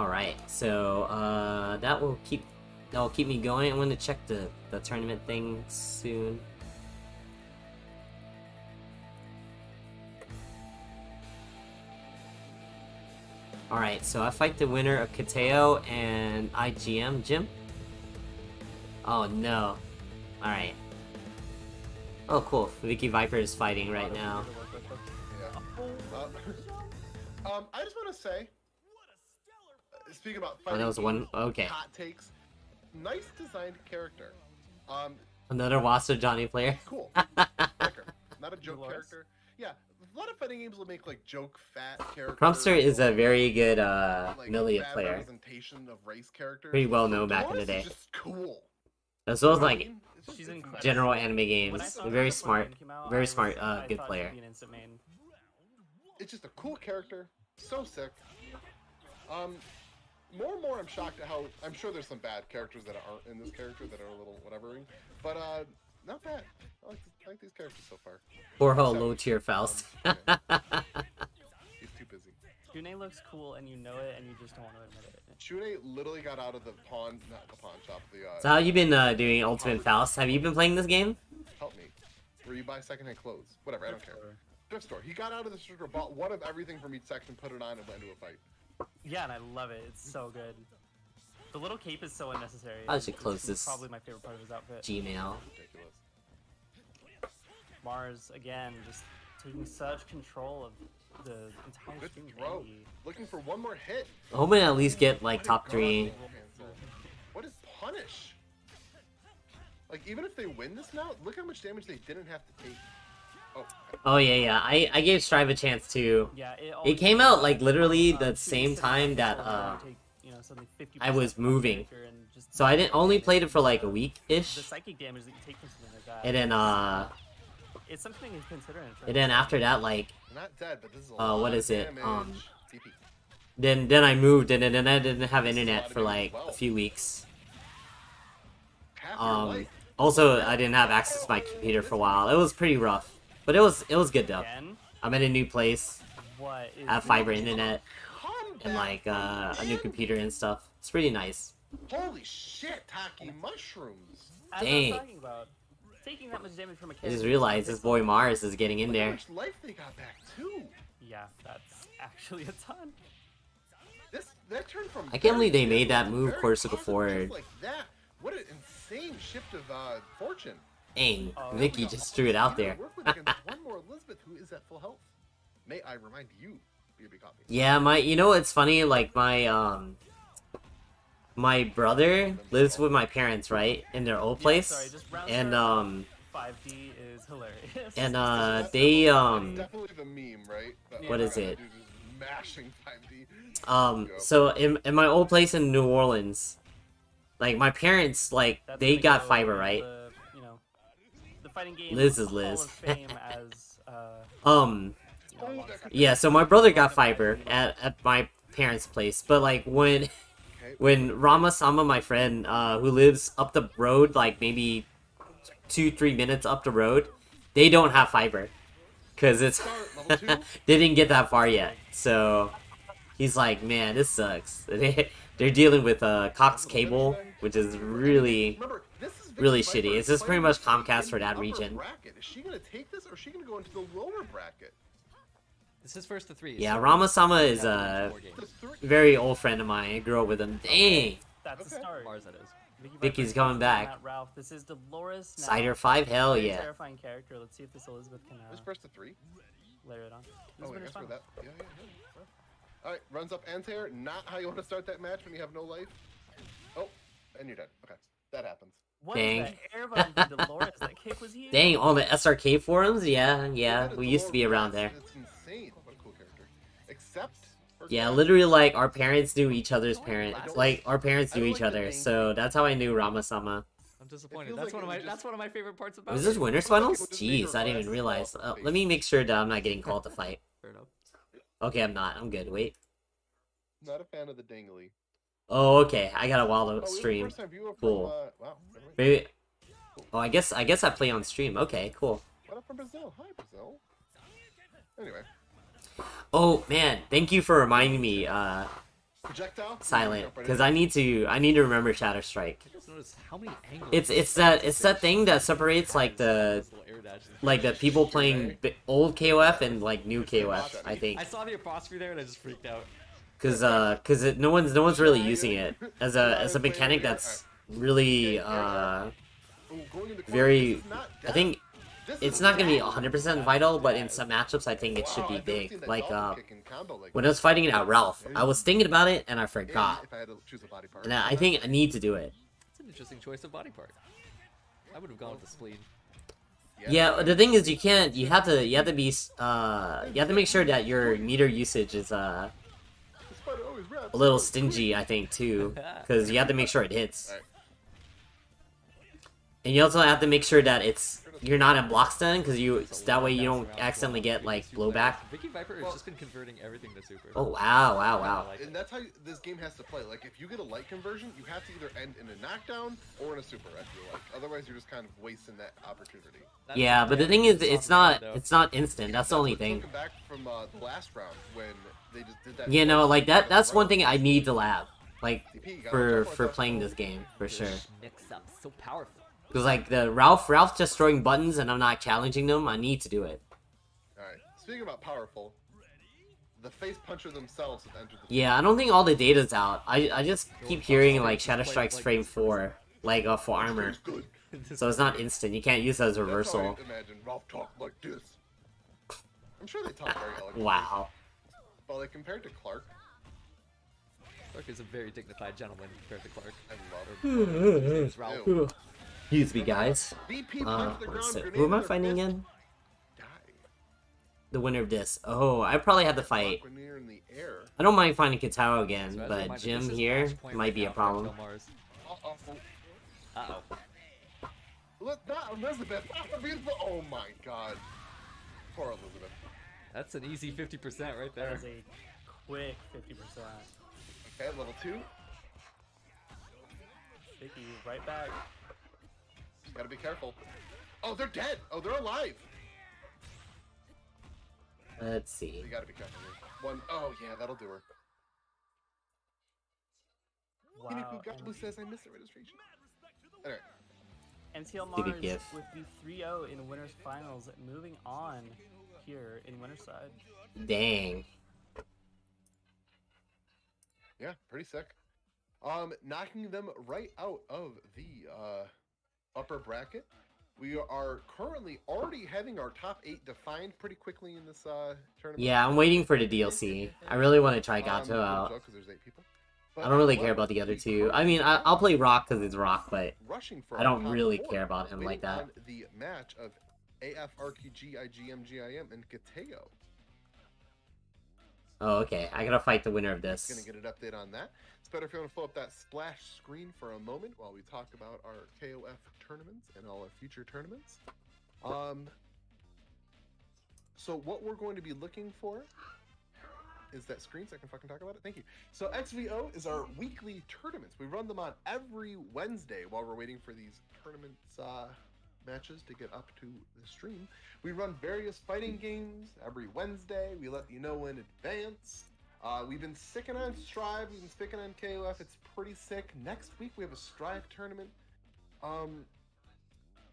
Alright, so uh that will keep that will keep me going. I'm gonna check the, the tournament thing soon. Alright, so I fight the winner of Kateo and IGM, Jim? Oh no. Alright. Oh cool, Vicky Viper is fighting right now. [laughs] Um, I just want to say, speaking about Oh, fighting that was one. Okay. hot takes, nice designed character. Um, Another Wasta Johnny player. [laughs] cool. Not a [laughs] joke character. Yeah, a lot of fighting games will make like joke fat characters. Crumpster is a very good uh like, Melee player. representation of race characters. Pretty well known back in the day. just cool. As well as what I like mean? It's just- She's it's incredible. nice. general anime games. Very smart. out, very I smart, was- uh, I good player. she'd be an instant main. it's just a cool character, so sick. Um, more and more, I'm shocked at how I'm sure there's some bad characters that aren't in this character that are a little whatevering, but uh, not bad. I like, this, I like these characters so far. Porho low tier Faust. [laughs] He's too busy. June looks cool and you know it and you just don't want to admit it. Shun'ei literally got out of the pawn, not the pawn shop. The uh, so how you been uh, doing Ultimate Faust? Have you been playing this game? help me, where you buy secondhand clothes, whatever. I don't care. Thrift store. He got out of the thrift store, bought one of everything from each section, put it on, and went into a fight. Yeah, and I love it. It's so good. The little cape is so unnecessary. I should It's close this Probably my favorite part of his outfit. Gmail. Ridiculous. Mars again, just taking such control of the entire Good stream. throw. Looking for one more hit. Hoping to at least get like top three. What is punish? Like even if they win this now, look how much damage they didn't have to take. Oh. Oh yeah, yeah. I I gave Strive a chance too. Yeah, it, It came out like literally the same time that uh I was moving. So I didn't only played it for like a week ish. the psychic damage that you take from something like that. and then uh, it's something to consider. in terms and then after that like Not dead, but this is a Uh, lot what it? Um, DP. then then I moved and then, then I didn't have This internet for like well. a few weeks. Half Um, also I didn't have access to my computer for a while. It was pretty rough, but it was it was good though. Again, I'm in a new place, what is I have fiber internet and like uh, a new computer and stuff. It's pretty nice. Holy shit, Taki mushrooms. As I Dang. was talking about, taking that much damage from a I character. just realized this boy Mars is getting in Look how there. much life they got back too. Yeah, that's actually a ton. This that turned from. I can't believe they made that move very Corsica positive forward. Like that. What an insane shift of uh, fortune. Dang, Oh, Vicky just threw it out there. Work with against [laughs] one more Elisabeth who is at full health. May I remind you, Yeah, my you know it's funny? Like my um my brother lives with my parents, right? In their old Yeah, place. sorry, just and um 5D is hilarious. and uh that's they definitely- um definitely the meme, right? That What we're is gonna it? Mashing 5D. um Go. so in in my old place in New Orleans, like my parents like That's they got go fiber, right? The, you know, the fighting game. Liz is Hall Liz. of Fame as, uh, [laughs] Um you know, alongside- that could- yeah, so my brother got fiber at at my parents' place, but like when Okay. when Ramasama, my friend, uh, who lives up the road, like maybe two, three minutes up the road, they don't have fiber. Cause it's [laughs] they didn't get that far yet. So he's like, man, this sucks. They [laughs] they're dealing with uh Cox cable, which is really Remember, this is Vicky really shitty. It's just pretty much Comcast for that region. Bracket. Is she gonna take this, or is she gonna go into the lower bracket? This is first to three. yeah. so- Ramasama is a four games. The three. very old friend of mine. I grew up with him. Dang, That's a Okay. start. Mars that is. Vicky Vicky's coming back. Matt Ralf. This is Dolores. Now. Cider Five, hell yeah. Terrifying character. Let's see if this Elisabeth can uh, Who's first to three? layer it on. Oh, I guess we're that. Yeah, yeah, yeah. All right, runs up anti-air. Not how you want to start that match when you have no life. Oh, and you're dead. Okay, that happens. What is Dang. that air button Dolores? That kick was [laughs] huge. Dang, all the SRK forums? Yeah, yeah, at it, we used to be around there. West. Insane. What a cool character. Except. Yeah, literally, like, our parents knew each other's parents. Like, our parents knew each like other, so that's how I knew Ramasama. I'm disappointed. That's like one of my was that's one of my favorite parts about Was it. this Winter Feels like it Finals? was just made Jeez, I didn't even realize. small Uh, let me make sure that I'm not getting called to fight. [laughs] Fair enough. Okay, I'm not. I'm good. Wait. Not a fan of the dingly. Oh, okay. I got a while Oh, to we have a stream. first-time viewer from, Cool. uh, wow. Never mind. Maybe. Oh, I guess I guess I play on stream. Okay, cool. What up from Brazil? Hi, Brazil. Anyway, Oh man, thank you for reminding me, uh, projectile. Silent, because I need to I need to remember Shatter Strike. I just noticed how many angles. It's it's that it's that thing that separates like the This little air dash. like the people playing bi- old KOF and like new KOF. I think. I saw the apostrophe there and I just freaked out. Cause uh, cause it, no one's no one's really using it as a [laughs] as a mechanic that's really uh Ooh, going into corner, very. this is not I think it's not gonna be 100% vital, but in some matchups I think it should be big. Like uh, kick in combo like when. I was fighting it at Ralf, I was thinking about it and I forgot, If I had to choose a body part. and I think I need to do it. It's an interesting choice of body part. I would have gone with the spleen. Yeah, the thing is, you can't. You have to. You have to be. Uh, you have to make sure that your meter usage is uh The spider always wraps a little stingy. I think too, because you have to make sure it hits. And you also have to make sure that it's you're not in block stun, because you that way you don't accidentally get like blowback. Vicky Viper has just been converting everything to super. Oh wow, wow, wow. And that's how this game has to play. Like, if you get a light conversion, you have to either end in a knockdown or in a super. I feel like. Otherwise, you're just kind of wasting that opportunity. Yeah, but the thing is, it's not. It's not instant. That's the only thing. Took 'em back from uh, the last round when they just did that. You know, like that. That's one thing I need to lab, like DP, you gotta for for playing this game for sure. Mix up so powerful. Because like the Ralf, Ralf just throwing buttons and I'm not challenging them. I need to do it. All right. Speaking about powerful, the face puncher themselves have entered the. Yeah, I don't think all the data's out. I I just keep hearing like Shatter Strike's frame four, like uh, for armor. So it's not instant. You can't use it as a That's reversal. I imagine Ralf talk like this. I'm sure they talk very elegantly. Wow. But like compared to Clark, Clark is a very dignified gentleman compared to Clark. I love him. His name Ralf. Ew. Excuse me, guys. Uh, punch the what's ground, it? grenade Who am I in their fighting again? the winner of this. Oh, I probably have to fight. Aquaneer in the air. I don't mind finding Kitao again, So as a but Jim here might be a now for problem. Uh-oh. Uh-oh. Look, not Elisabeth. Oh, beautiful. Oh my god. Poor Elisabeth. That's an easy 50% right there. there. is a quick 50%. Okay, level two. Vicky, right back. Gotta be careful. Oh, they're dead. Oh, they're alive. Let's see. You gotta be careful here. One. Oh yeah, that'll do her. Wow. Hiniku Gabu says I missed the registration. Alright. NTL Give Mars gif. with the 3-0 in winners finals, moving on here in winner's side. Dang. Yeah, pretty sick. Um, knocking them right out of the uh, upper bracket. We are currently already having our top eight defined pretty quickly in this uh, tournament. Yeah, I'm waiting for the DLC. I really want to try Um, Gato no out. joke, 'cause there's eight people. I don't really care about the other two. I mean, I, I'll play Rock because it's Rock, but rushing for I don't really care about him like that. the match of AF RQG IGM GIM and Gateo. oh, okay. I gotta fight the winner of Gonna this. get an update on that. Better if you want to pull up that splash screen for a moment while we talk about our KOF tournaments and all our future tournaments. Um, so what we're going to be looking for is that screen so I can fucking talk about it. Thank you. So XVO is our weekly tournaments. We run them on every Wednesday while we're waiting for these tournaments uh, matches to get up to the stream. We run various fighting games every Wednesday. We let you know in advance. Uh, we've been sticking on Strive. We've been sticking on KOF. It's pretty sick. Next week we have a Strive tournament. Um,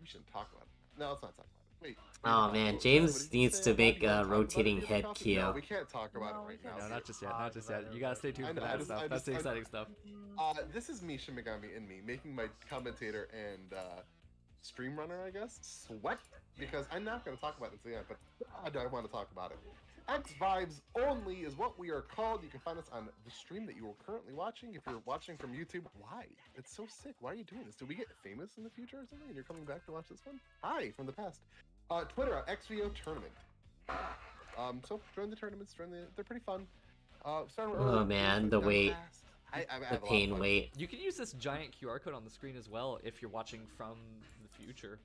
we shouldn't talk about it. No, let's not talk about it. Wait. Oh man, James did you needs say to make a talk about it rotating head coffee? No, we can't talk about No, it right now. No, not just yet, not just yet. You gotta stay tuned I for that just- stuff. I That's the just- I- exciting stuff. Uh, this is Misha Megami in me, making my commentator and uh, stream runner, I guess, sweat because I'm not going to talk about it today, but God, do I want to talk about it. X Vibes Only is what we are called. You can find us on the stream that you are currently watching. If you're watching from YouTube, why? It's so sick. Why are you doing this? Do we get famous in the future or something? And you're coming back to watch this one? Hi, from the past. Uh, Twitter, XVO Tournament. Um, so join the tournaments. Join the. They're pretty fun. Uh, starting Oh, early, man, the wait. fast. I, I, I The have a lot of pain fun. wait. You can use this giant QR code on the screen as well if you're watching from the future.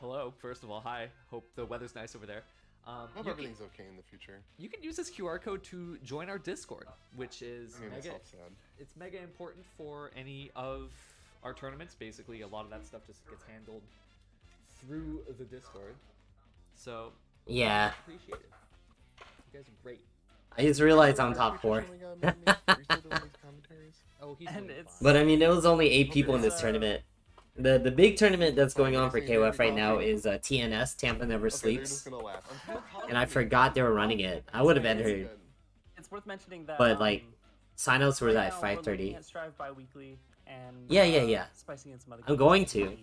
Hello, first of all, hi. Hope the weather's nice over there. Um, I hope you, can, everything's okay in the future. you can use this QR code to join our Discord, which is I mean, mega. sad. It's mega important for any of our tournaments. Basically, a lot of that stuff just gets handled through the Discord. So Yeah, appreciate it. You guys are great. I just realized I'm Are top four. still doing, Mini-Me? Are you still doing these [laughs] commentaries? Oh, he's And doing it's- fine. But I mean, there was only eight people in this Uh, tournament. The the big tournament that's going on for Amazing, KOF right now is uh, TNS Tampa Never Okay, Sleeps, gonna laugh. I'm kinda [laughs] proud and I forgot they were running it. I would have entered. It's worth mentioning that. But, like, um, Signups were at now we're looking 5:30. bi-weekly and Yeah, yeah, uh, yeah. Spicing in some other I'm going to.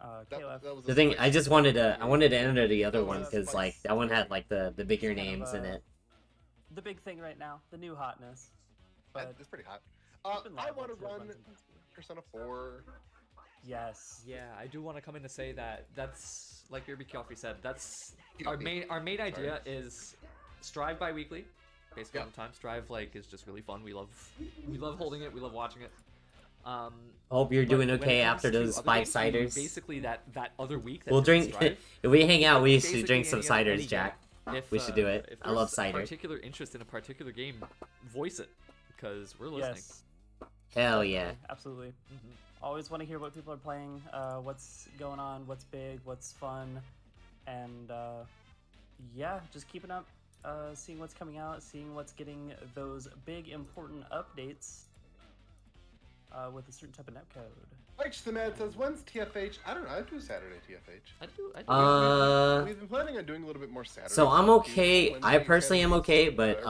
Uh, That- that The thing, I just wanted to, I wanted to enter the other one because like that one had like the the bigger names in it. the big thing right now, the new hotness. But It's pretty hot. Uh, I want to run. Persona 4. Yes. Yeah, I do want to come in to say that that's like Irby Coffee said. That's our main our main Sorry. idea is Strive bi-weekly, basically Yeah. all the time. Strive like is just really fun. We love we love holding it. We love watching it. Um, Hope you're doing okay after those five games, ciders. Basically, that that other week. That We'll drink [laughs] if we hang out. We should drink some any any ciders, Jack. If, We should uh, do it. if I love there's cider. Particular interest in a particular game, voice it because we're listening. Yes. Hell yeah. Absolutely. Mhm. Always want to hear what people are playing, uh, what's going on, what's big, what's fun, and uh, yeah, just keeping up, uh, seeing what's coming out, seeing what's getting those big important updates uh, with a certain type of netcode. H the Mad says, when's TFH? I don't know. I do Saturday TFH. I do. I do. Uh, We've been planning on doing a little bit more Saturday. So I'm okay- I personally am okay, but,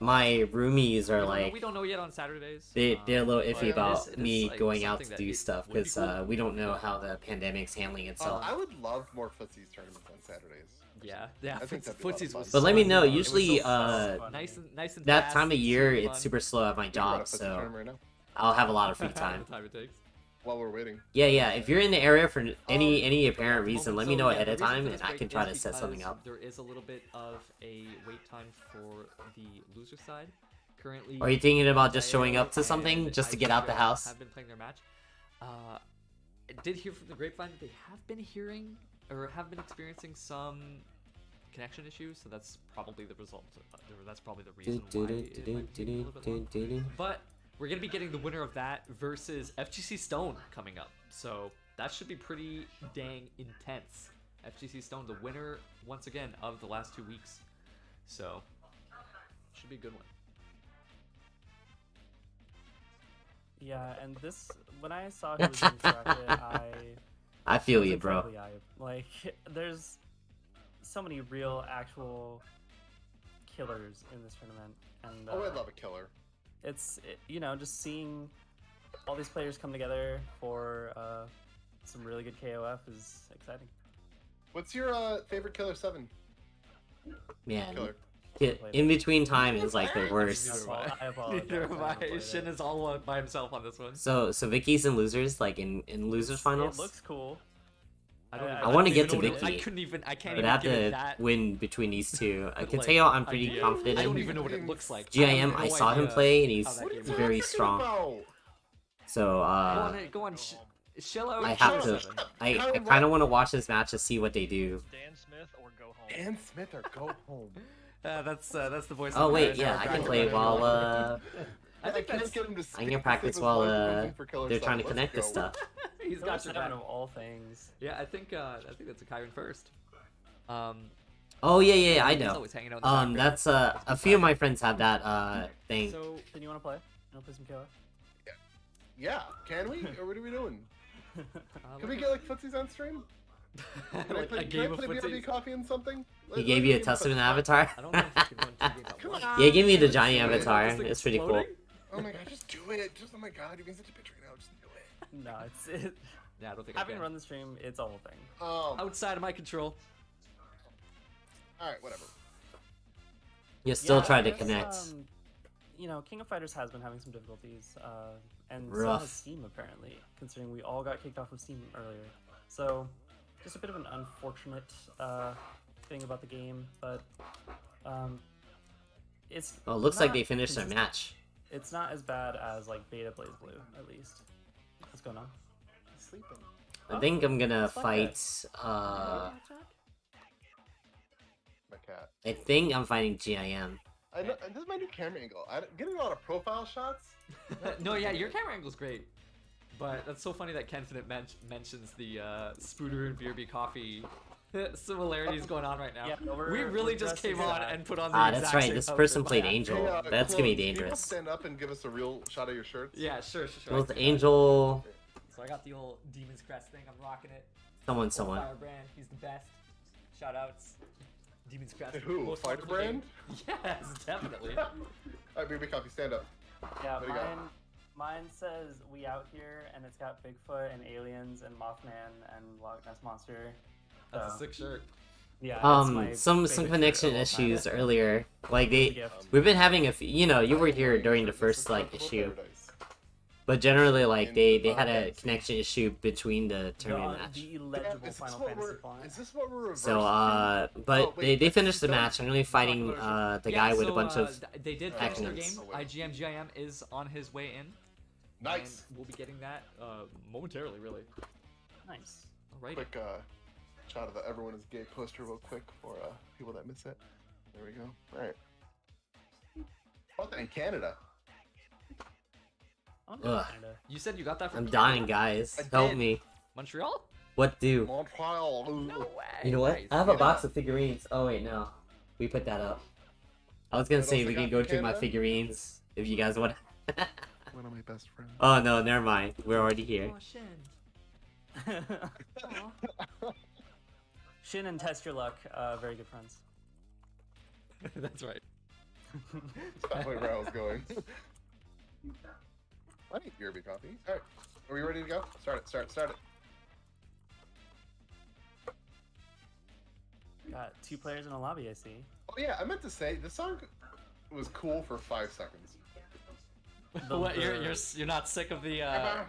wherever we wanna uh, be. my roomies are don't know, like we don't know yet on Saturdays. they um, they're a little but iffy it is- about it is, me like, going out to do stuff would be because cool. uh, we don't know how the pandemic's handling Uh, itself. I would love more footsies tournaments on Saturdays. Yeah, yeah. I think that'd be a lot of Footsies was But let me know. fun. Usually, so uh, nice and nice and that fast, time of year, super it's super slow at my We can run a job, so right. I'll have a lot of free [laughs] time. the time it takes. While we're waiting. Yeah, yeah. If you're in the area for any Um, any apparent reason, let me know yeah, ahead of time, and I can try to set something up. There is a little bit of a wait time for the loser side. Currently, Are you thinking about just showing up to something and just to get out the IGL house? Have been playing their match. Uh, I did hear from the grapevine that they have been hearing or have been experiencing some connection issues, so that's probably the result. Of, that's probably the reason why it might be a little bit. But we're gonna be getting the winner of that versus FGC Stone coming up, so that should be pretty dang intense. FGC Stone, the winner once again of the last two weeks, so should be a good one. Yeah, and this when I saw who was being selected, [laughs] I I feel you, bro. incredibly. Like, there's so many real, actual killers in this tournament, and uh, Oh, I love a killer. It's it, you know just seeing all these players come together for uh, some really good KOF is exciting. What's your uh, favorite killer seven? Man, Killer. i- in between time is like the worst. apo- I apologize. Neither I am I. Shin it. is all by himself on this one. So, so Vicky's in losers, like in in losers It's- finals. It looks cool. I. I- I wanna get to know what it- I Vicky, couldn't even. I can't But even I have to that. win between these two. I [laughs] can like, tell I'm pretty idea. confident I don't even know what it looks like. GIM, have I no saw him play, and he's that game What are you very strong. about? So, Go uh, on, go on. Sh- shell. I have out to. I, I kind of want to watch this match to see what they do. Dan Smith or go home. Dan Smith or go home. [laughs] Uh, that's uh, that's the voice. Oh of wait, yeah, I can play while uh, I think can't that's. get him to I speak can practice while uh person for Killer they're trying to connect this stuff. [laughs] He's Killer got your seven back. of all things. Yeah, I think. Uh, I think that's a Kyron first. Um. Oh yeah, yeah, I know. always hanging out the Um, that's uh, a few of my friends have that uh thing. So, then you want to play? You want to play some KOF? Yeah, yeah. can we? Or what are we doing? Uh, [laughs] Can we get like footsies on stream? a- [laughs] Can I like play, a can game I of play BRB footsies? coffee and something? He gave you a Testament avatar. I don't know if you can run two games Come on. Yeah, give me the Johnny avatar. This thing's It's pretty cool. Floating? Oh my god, just do it. Just oh my god, you're being such a bitch right now. Just do it. [laughs] No, it's it. Yeah, I don't think I Having can. run the stream, it's a whole thing. Um, Outside of my control. all right, whatever. You're still Yeah, try I to connect. um, you know, King of Fighters has been having some difficulties, uh, and so has Steam apparently, considering we all got kicked off of Steam earlier. So, just a bit of an unfortunate uh, thing about the game, but um, it's. Well, it looks like they finished their match. It's not as bad as like Beta Blaze Blue, at least. What's going on? He's sleeping. I think I'm gonna it's like fight. Uh, My cat. I think I'm fighting GIM. I know, this is my new camera angle. I'm getting a lot of profile shots. [laughs] no, yeah, your camera angle's great. But that's so funny that Kenfinite men- mentions the uh, Spooter and Beerby coffee [laughs] similarities going on right now. Yeah, no, we're- really just came on and put on the Ah, exact that's right. This person played Yeah. Angel. Hey, uh, That's gonna be Clone, can you dangerous. stand up and give us a real shot of your shirt. Yeah, sure, sure, sure. I Both can do that. Angel, So I got the old Demon's Crest thing. I'm rocking it. someone, Old someone. Firebrand, he's the best. Shout outs. Demon's Crest. Who? most the Firebrand? game. Yes, definitely. [laughs] All right, baby coffee, stand up. Yeah, What do got? mine, mine says "We Out Here" and it's got Bigfoot and aliens and Mothman and Loch Ness Monster. That's a So, sick shirt. Yeah, it's my Um, some some connection shirt time. issues earlier. Like they, Gift. we've been having a, f- you know, you were here during the first like issue, but generally like they they had a connection issue between the The, tournament uh, match. the Yeah, illegible is, this what we're, font. is this what we're reversing? So uh, but Oh, they they finished the match. I'm gonna fighting uh the guy with a bunch uh, of. th- They did finish their game. IGM GIM is on his way in. nice. We'll be getting that uh, momentarily, really. Nice. Alright. Quick uh, shot of the "Everyone Is Gay" poster, real quick for uh, people that miss it. There we go. All right. Bought in Canada. I'm Ugh. kinda. You said you got that from I'm Canada? dying, guys. I Help did. me. Montreal? What do? Montreal. No way. You know what? Nice. I have a Yeah. box of figurines. Oh wait, no, we put that up. I was gonna What say we can go from through my figurines if you guys want. [laughs] One of my best friends. oh no, never mind. We're already here. Oh, [laughs] Shin. And Test Your Luck, uh, very good friends. [laughs] That's right. That's not where I was going. [laughs] I need BRB coffee. All right. Are we ready to go? Start it. Start it. Start it. Got two players in a lobby, I see. Oh yeah, I meant to say the song was cool for five seconds. The- [laughs] what? You're you're you're not sick of the. Uh...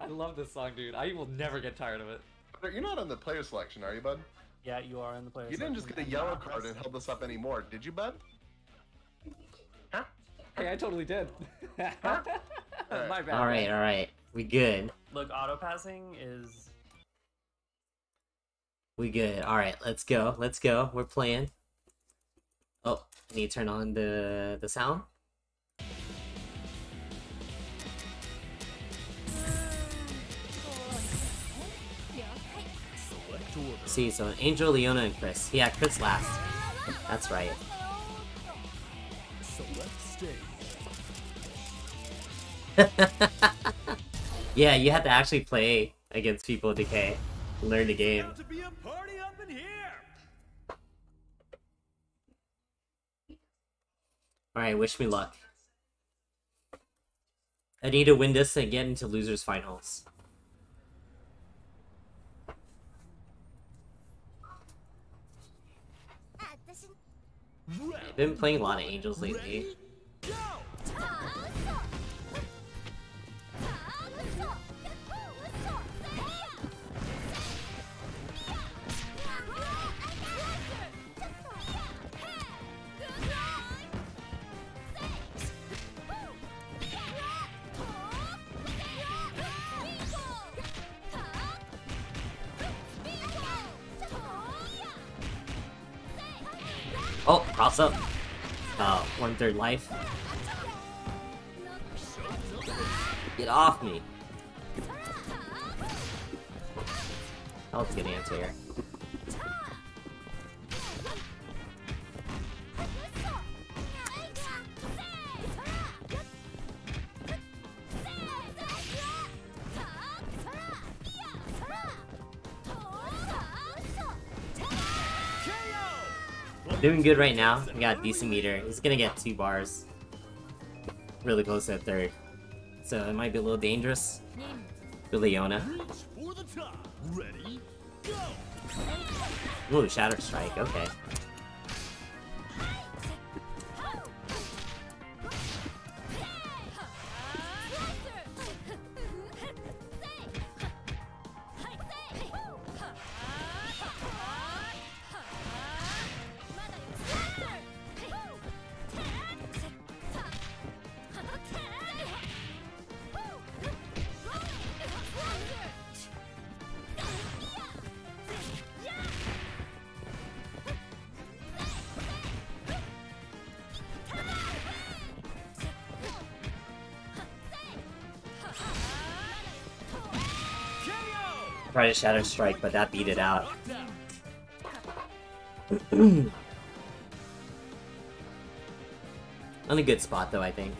I love this song, dude. I will never get tired of it. You're not on the player selection, are you, bud? Yeah, you are in the player. Selection. You didn't just get a yellow card and held us up anymore, did you, bud? Huh? Hey, I totally did. [laughs] My bad. All right, all right, We good. Look, auto passing is We good. All right, let's go. Let's go. We're playing. Oh, I need to turn on the the sound. See, so Angel, Leona, and Chris. Yeah, Chris last. That's right. [laughs] Yeah, you have to actually play against people, Decay. Learn the game. About to be a party up in here. Alright, wish me luck. I need to win this and get into losers finals. Been playing a lot of angels lately. Oh, cross up. Uh, one third life. Get off me. Was a good answer here. Doing good right now. We got a decent meter. He's gonna get two bars. Really close to third. So it might be a little dangerous. With Leona. Reach for the top. Ready, go. Ooh, Shatter Strike, okay. Try to Shatter Strike, but that beat it out. [clears throat] On a good spot though, I think.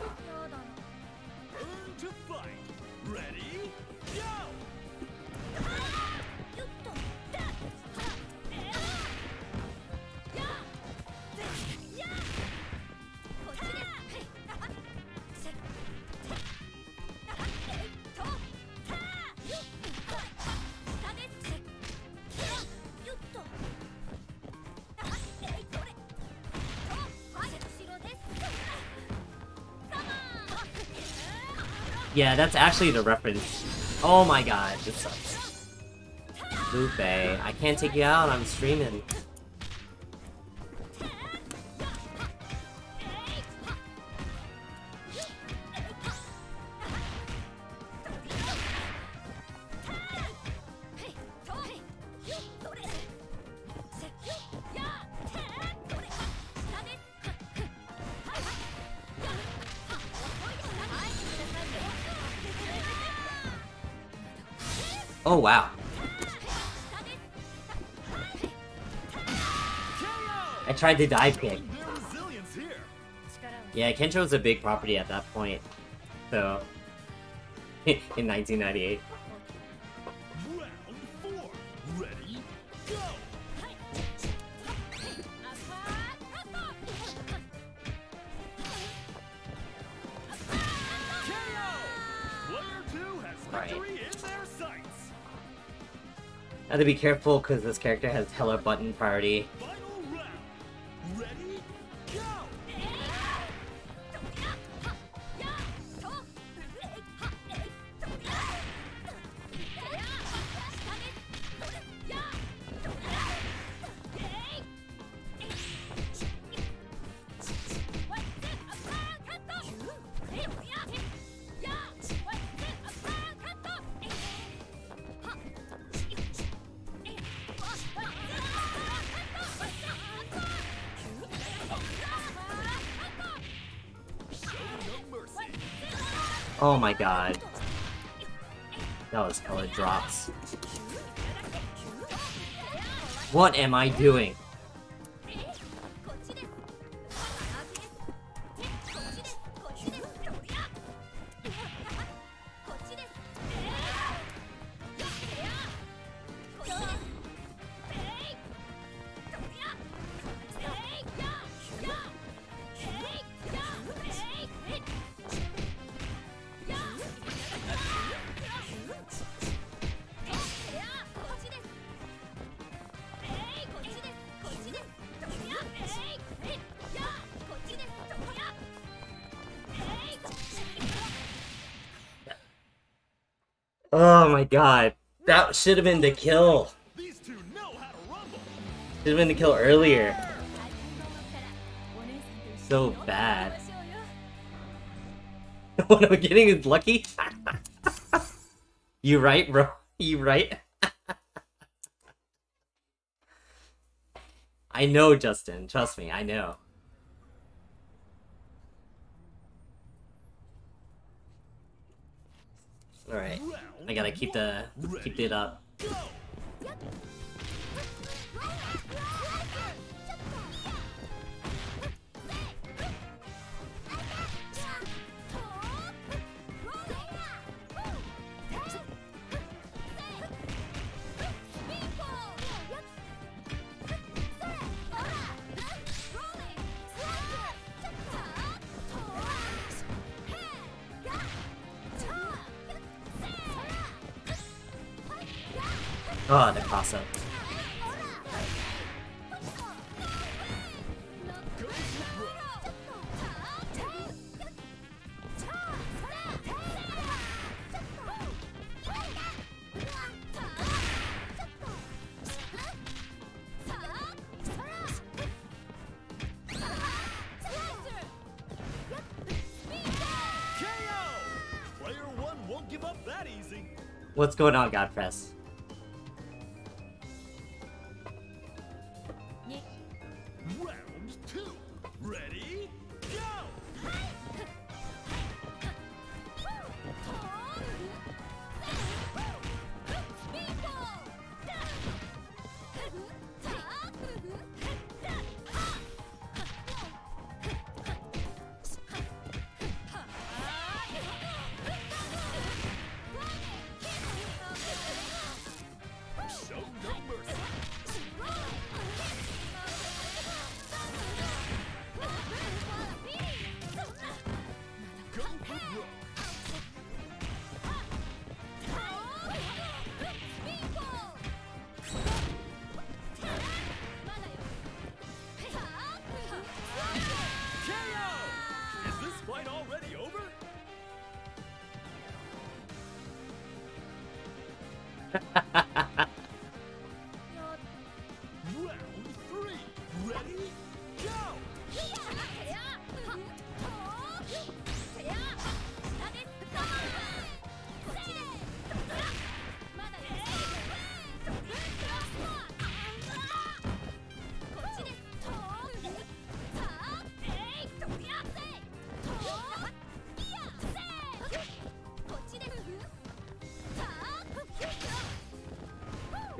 Yeah, that's actually the reference. Oh my god, this sucks. Lupe, I can't take you out, I'm streaming. Tried to dive kick. Yeah, resilience was a big property at that point. So, [laughs] in 1998. Round four. Ready, go. KO. Player two has Right. victory in their sights. I have to be careful because this character has hella button priority. My god. That was color drops. What am I doing? Oh my god. That should have been the kill. Should have been the kill earlier. So bad. what I'm [laughs] getting is lucky? [laughs] you right, bro? You right? [laughs] I know, Justin. Trust me, I know. Alright. I gotta keep the keep it up. Oh, the cross up. KO. Player one won't give up that easy. What's going on, Godpress?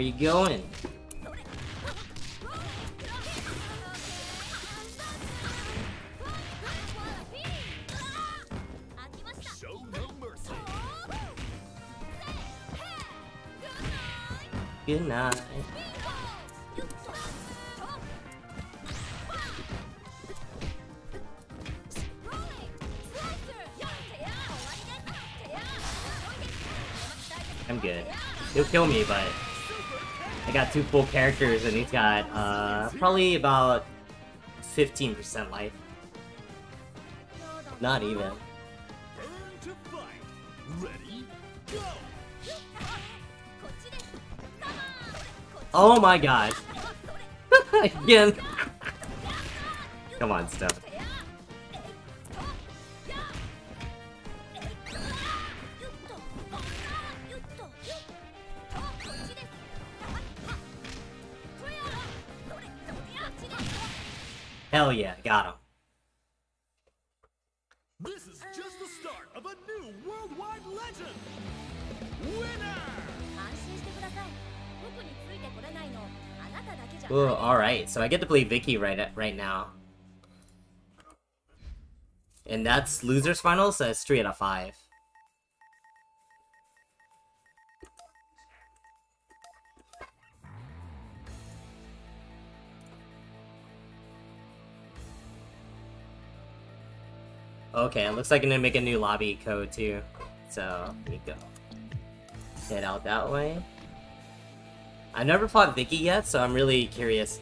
Where you going? Good night. I'm good. He'll kill me, but I got two full characters and he's got uh probably about 15% life. Not even. Oh my god. [laughs] Again. Come on, Steph. So I get to play Vicky right right now. And that's losers finals, so it's 3 out of 5. Okay, it looks like I'm gonna make a new lobby code too. So, let me go. Head out that way. I've never fought Vicky yet, so I'm really curious.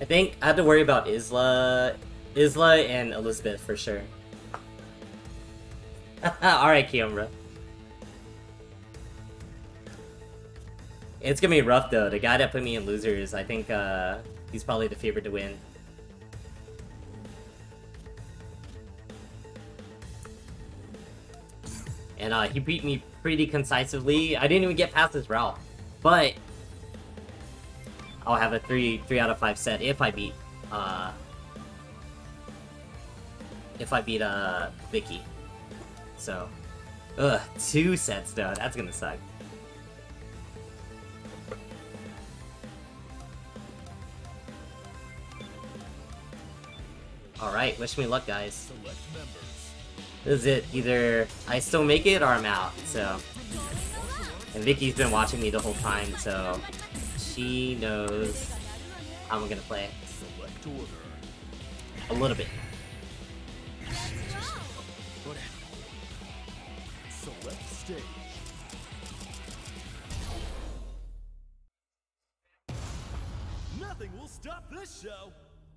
I think I have to worry about Isla, Isla and Elisabeth for sure. [laughs] Alright, Kiyombra. It's gonna be rough though. The guy that put me in losers, I think uh, he's probably the favorite to win. And uh, he beat me pretty concisely. I didn't even get past his route. But I'll have a three three out of five set if I beat uh if I beat uh Vicky. So Ugh, two sets though, that's gonna suck. Alright, wish me luck guys. This is it. Either I still make it or I'm out, so. And Vicky's been watching me the whole time, so she knows how I'm gonna play. A little bit.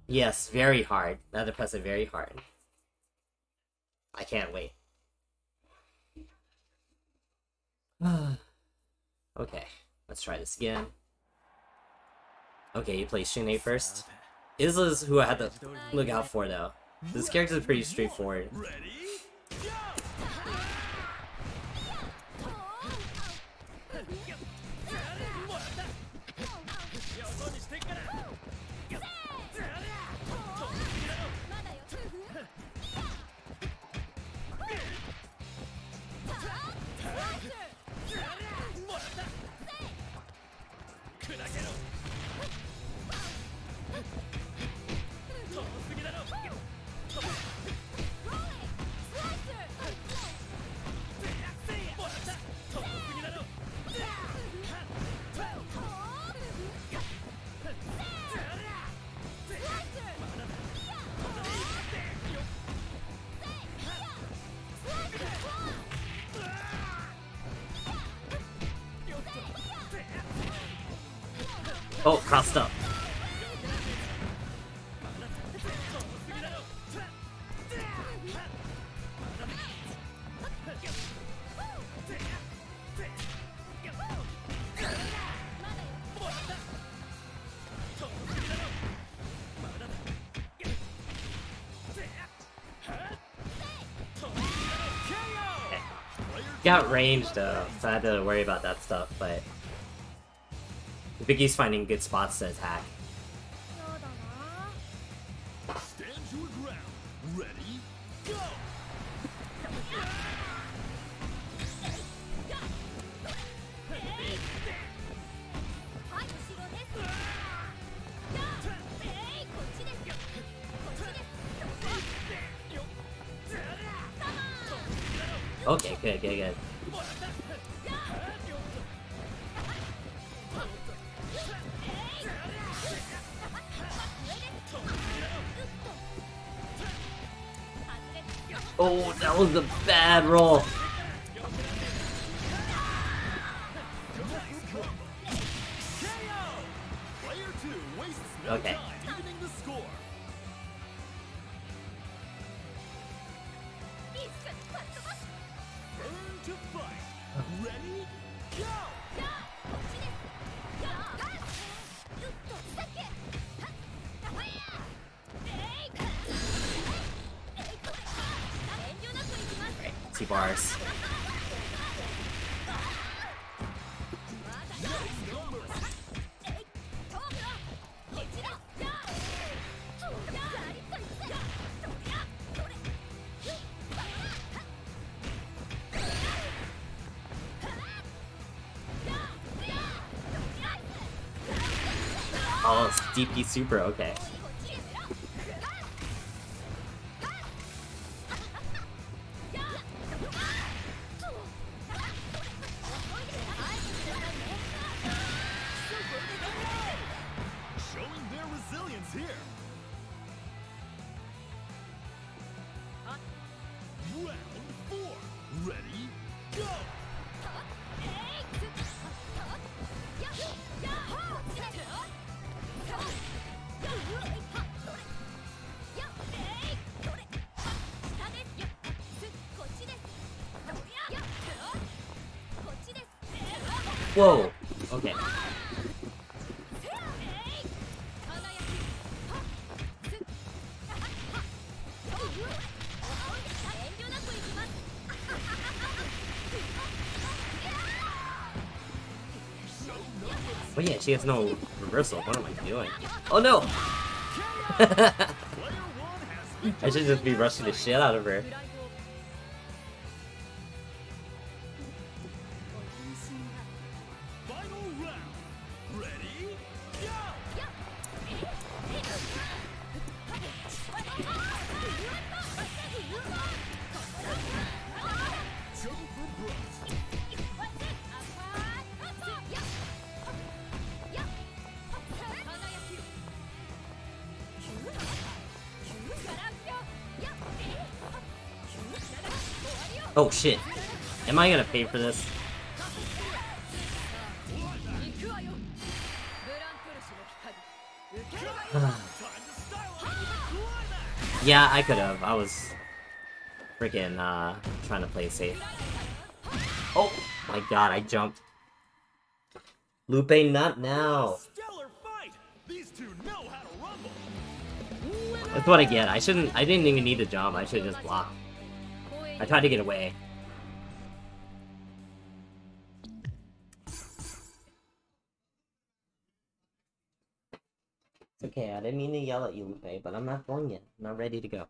Yes, very hard. Had press it very hard. I can't wait. [sighs] okay, let's try this again. Okay, you play Shun'ei first. Isla's who I had to look out for though. This character is pretty straightforward. Oh, crossed up. Got range though, so I had to worry about that stuff, but Vicky's finding good spots to attack. DP Super, okay. Whoa. Okay. Oh yeah, she has no reversal. What am I doing? Oh no! [laughs] I should just be rushing the shit out of her. Oh shit. Am I gonna pay for this? [sighs] Yeah, I could have. I was freaking uh trying to play safe. Oh my god, I jumped. Lupe, not now. That's what I get. I shouldn't. I didn't even need to jump. I should just block. I tried to get away. It's okay. I didn't mean to yell at you, Lupe, but I'm not going yet. I'm not ready to go.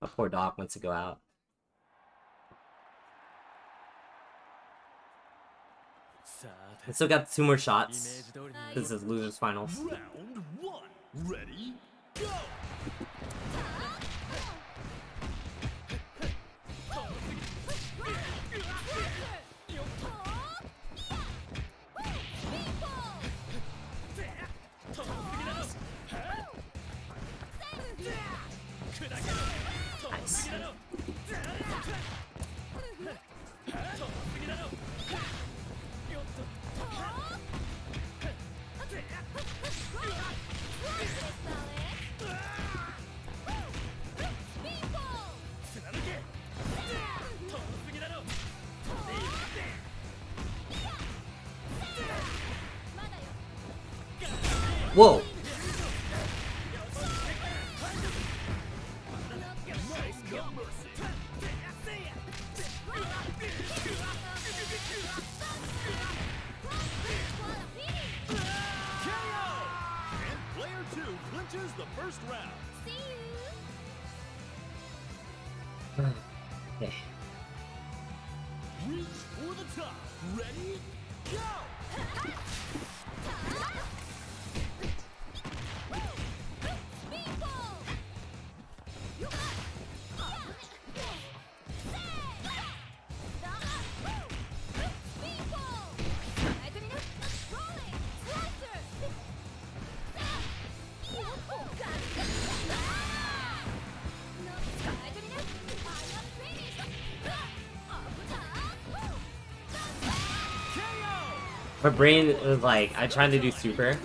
My poor dog wants to go out. I still got two more shots. This is losers finals. Round one. Ready? Go! My brain was like, I tried to do super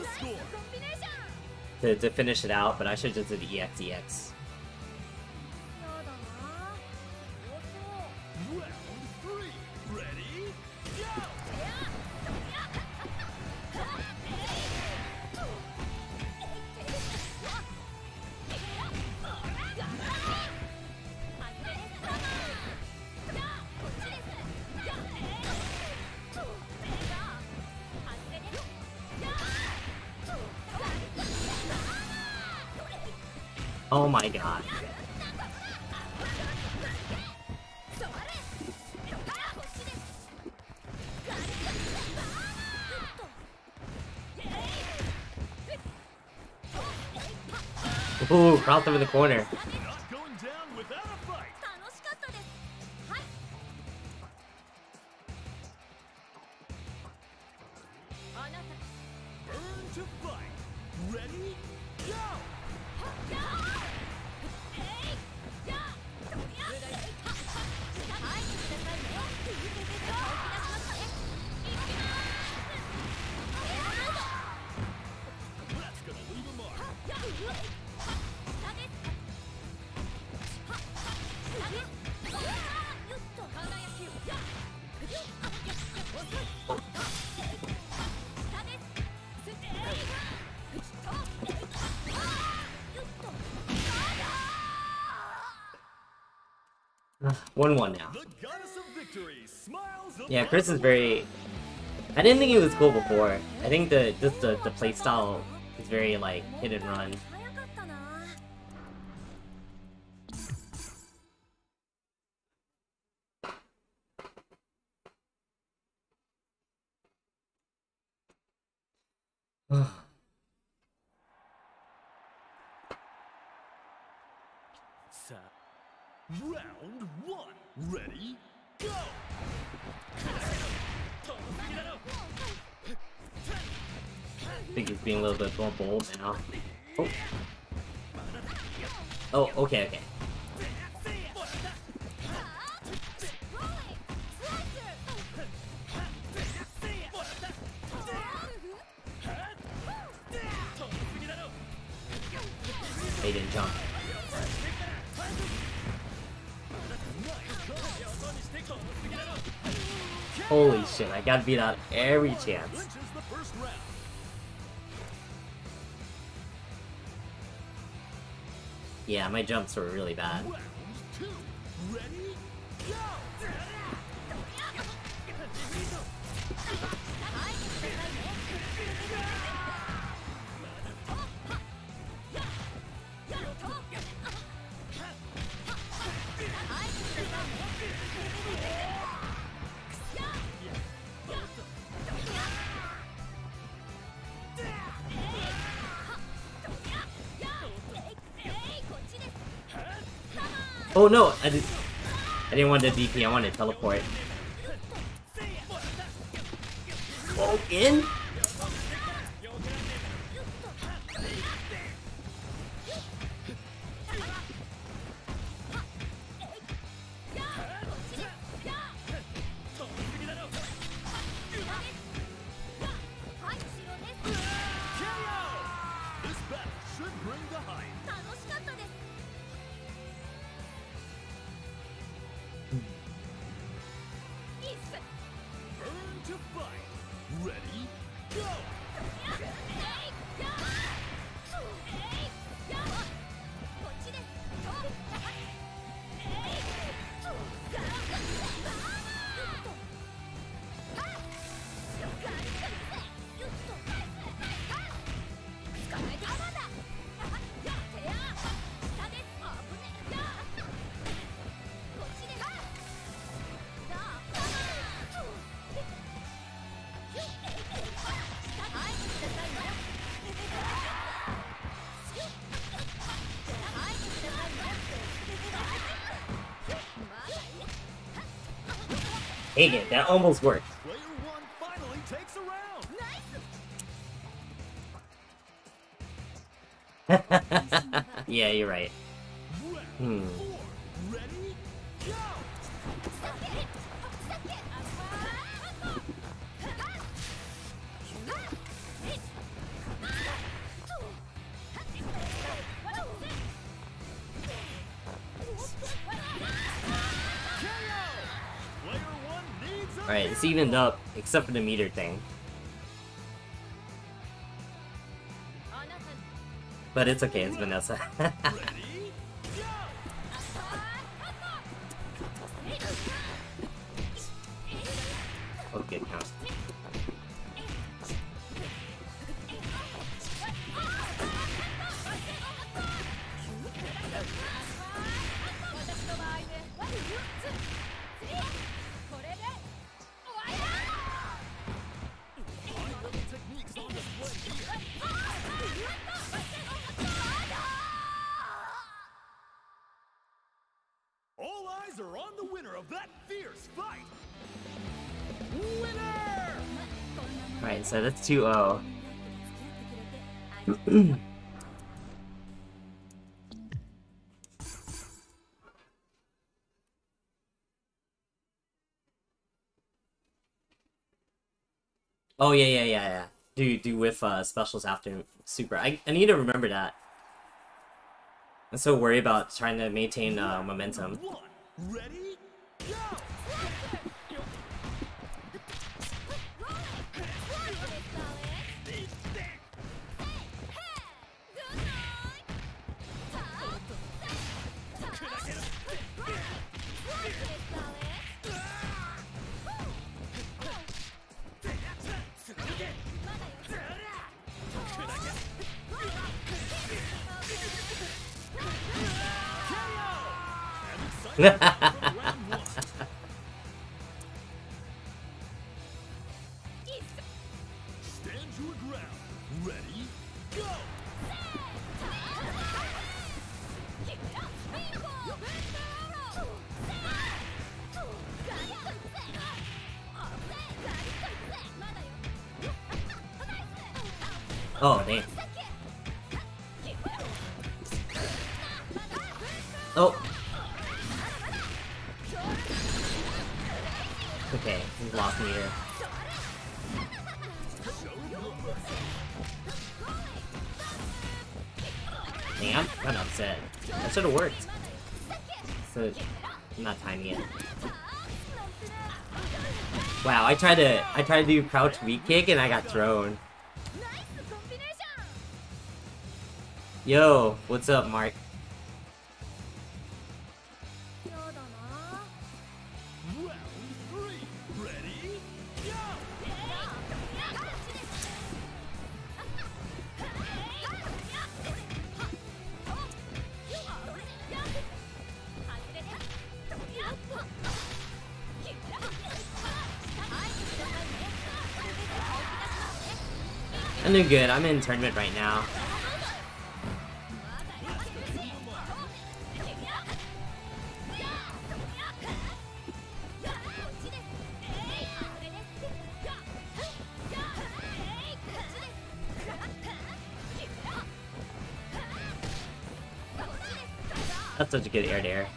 to, to finish it out, but I should just did EXEX. Round my god. Ooh, crawled over the corner. 1 1 now. The goddess of victory smiles Yeah, Chris is very. I didn't think he was cool before. I think the just the the playstyle is very like hit and run. Bit now. Oh. Oh, okay, okay. They didn't jump. Holy shit, I got beat out every chance. Yeah, my jumps were really bad. Oh no, I did. I didn't want the DP. I wanted to teleport. Oh, in? Dang it, that almost worked. Player one finally takes a round. [laughs] yeah, you're right. Except for the meter thing. But it's okay, it's Vanessa. [laughs] So that's 2-0. [clears throat] 'Oh yeah, yeah, yeah, yeah. Do do with uh, specials after super. I I need to remember that. I'm so worried about trying to maintain uh, momentum. ね。Tried to I tried to do crouch weak kick and I got thrown. Yo, what's up, Mark? Good. I'm in tournament right now. That's such a good air to air.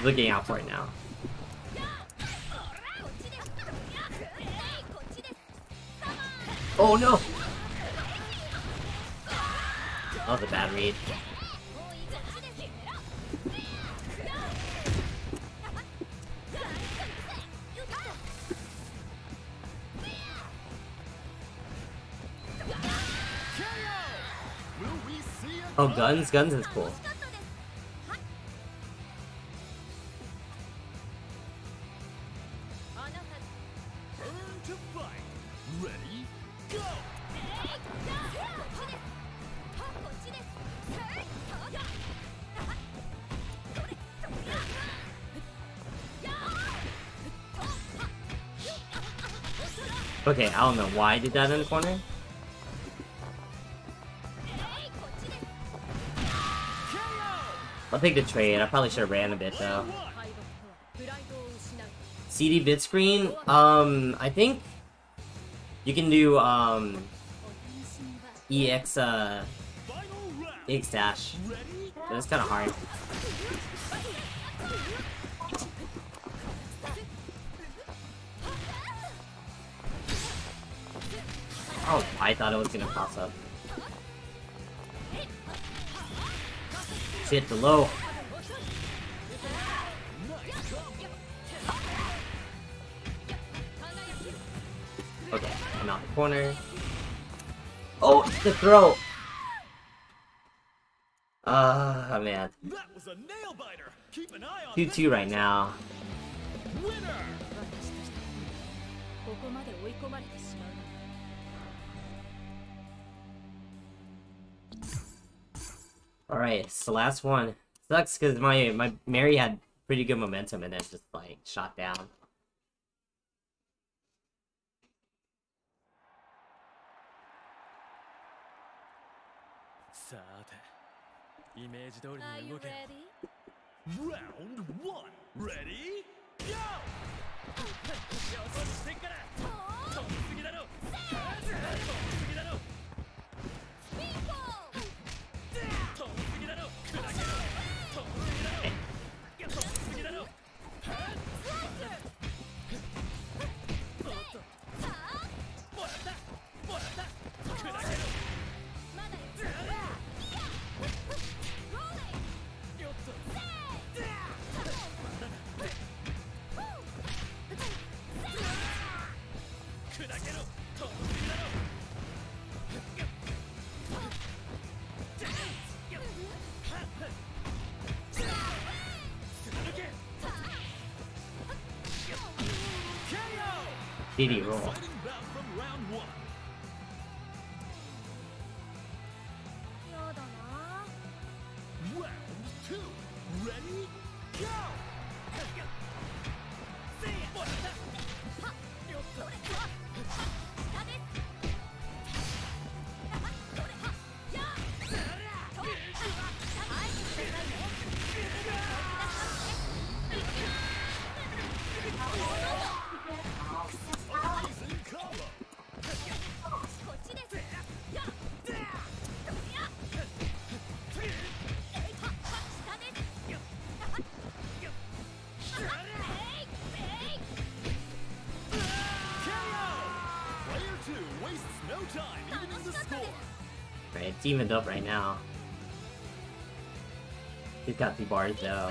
He's looking out for it now. Oh no! That was a bad read. Will we see it? Oh, guns? Guns is cool. Okay, I don't know why I did that in the corner. I'll take the trade. I probably should have ran a bit though. CD bit screen. Um, I think you can do um EX uh. EX dash, it's kind of hard. Oh, I thought it was gonna pass up. Hit the low. Okay, and out the corner. Oh, it's the throw! Ah, man. that was a nail biter. Keep an eye on 2-2 right now. Winner. Alright, it's the last one. Sucks because my, my Mary had pretty good momentum and then just like shot down. さてイメージ通り Are に you 動け ready? Round 1 Ready? Go! よししてから飛びすぎだろ飛びすぎだろ Speedball! 飛 Diddy roll. Evened up right now. He's got the bars though.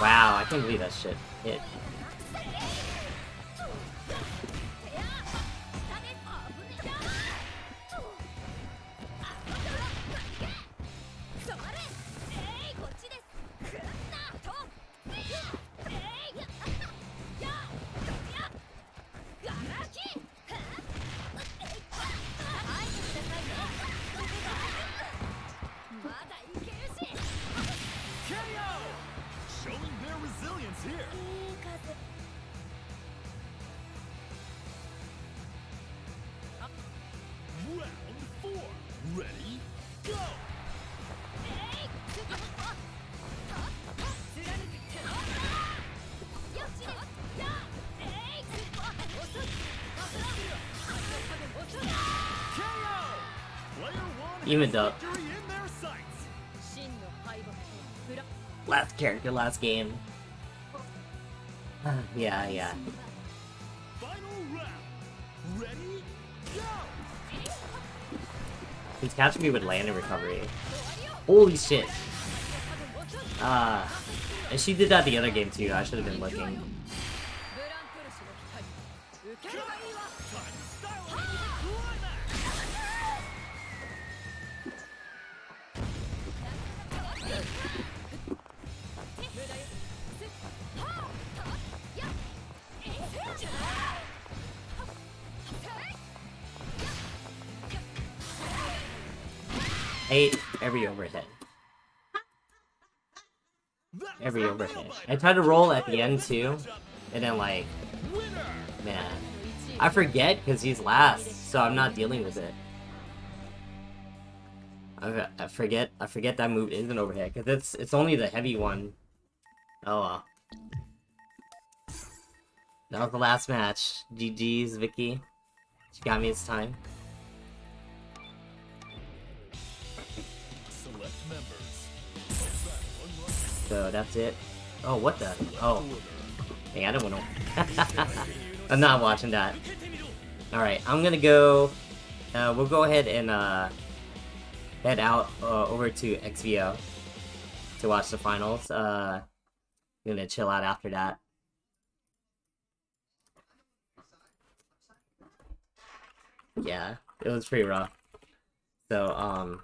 'Wow, I can't believe that shit hit. Their sights. Last character, last game. [sighs] yeah, yeah. He's catching me with land and recovery. Holy shit. Uh, and she did that the other game too. I should have been looking. I tried to roll at the end too, and then like, man, I forget because he's last, so I'm not dealing with it. I, I forget. I forget that move is an overhead because it's it's only the heavy one. Oh well. That was the last match. GG's, Vicky. She got me this time. So that's it. Oh, what the? Oh. Hey, I don't want to... [laughs] I'm not watching that. Alright, I'm gonna go... Uh, we'll go ahead and uh, head out uh, over to XVO to watch the finals. Uh, I'm gonna chill out after that. Yeah, it was pretty rough. So, um,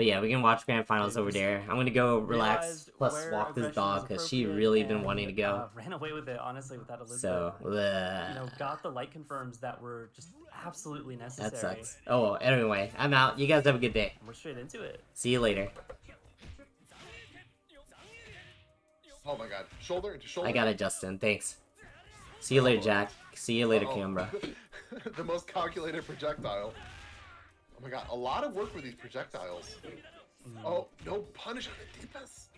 but yeah, we can watch grand finals over there. I'm gonna go relax, plus walk this dog because she really been wanting to go. Uh, ran away with it, honestly, without Elisabeth. So, you know, got the light confirms that were just absolutely necessary. that sucks. Oh well, anyway, I'm out. You guys have a good day. We're straight into it. See you later. Oh my god. Shoulder into shoulder. I got it, Justin. Thanks. See you later, Jack. See you later, Uh-oh. Kimbra. [laughs] the most calculated projectile. Oh my god, a lot of work with these projectiles. Mm. Oh, no punish on [laughs] the deepest.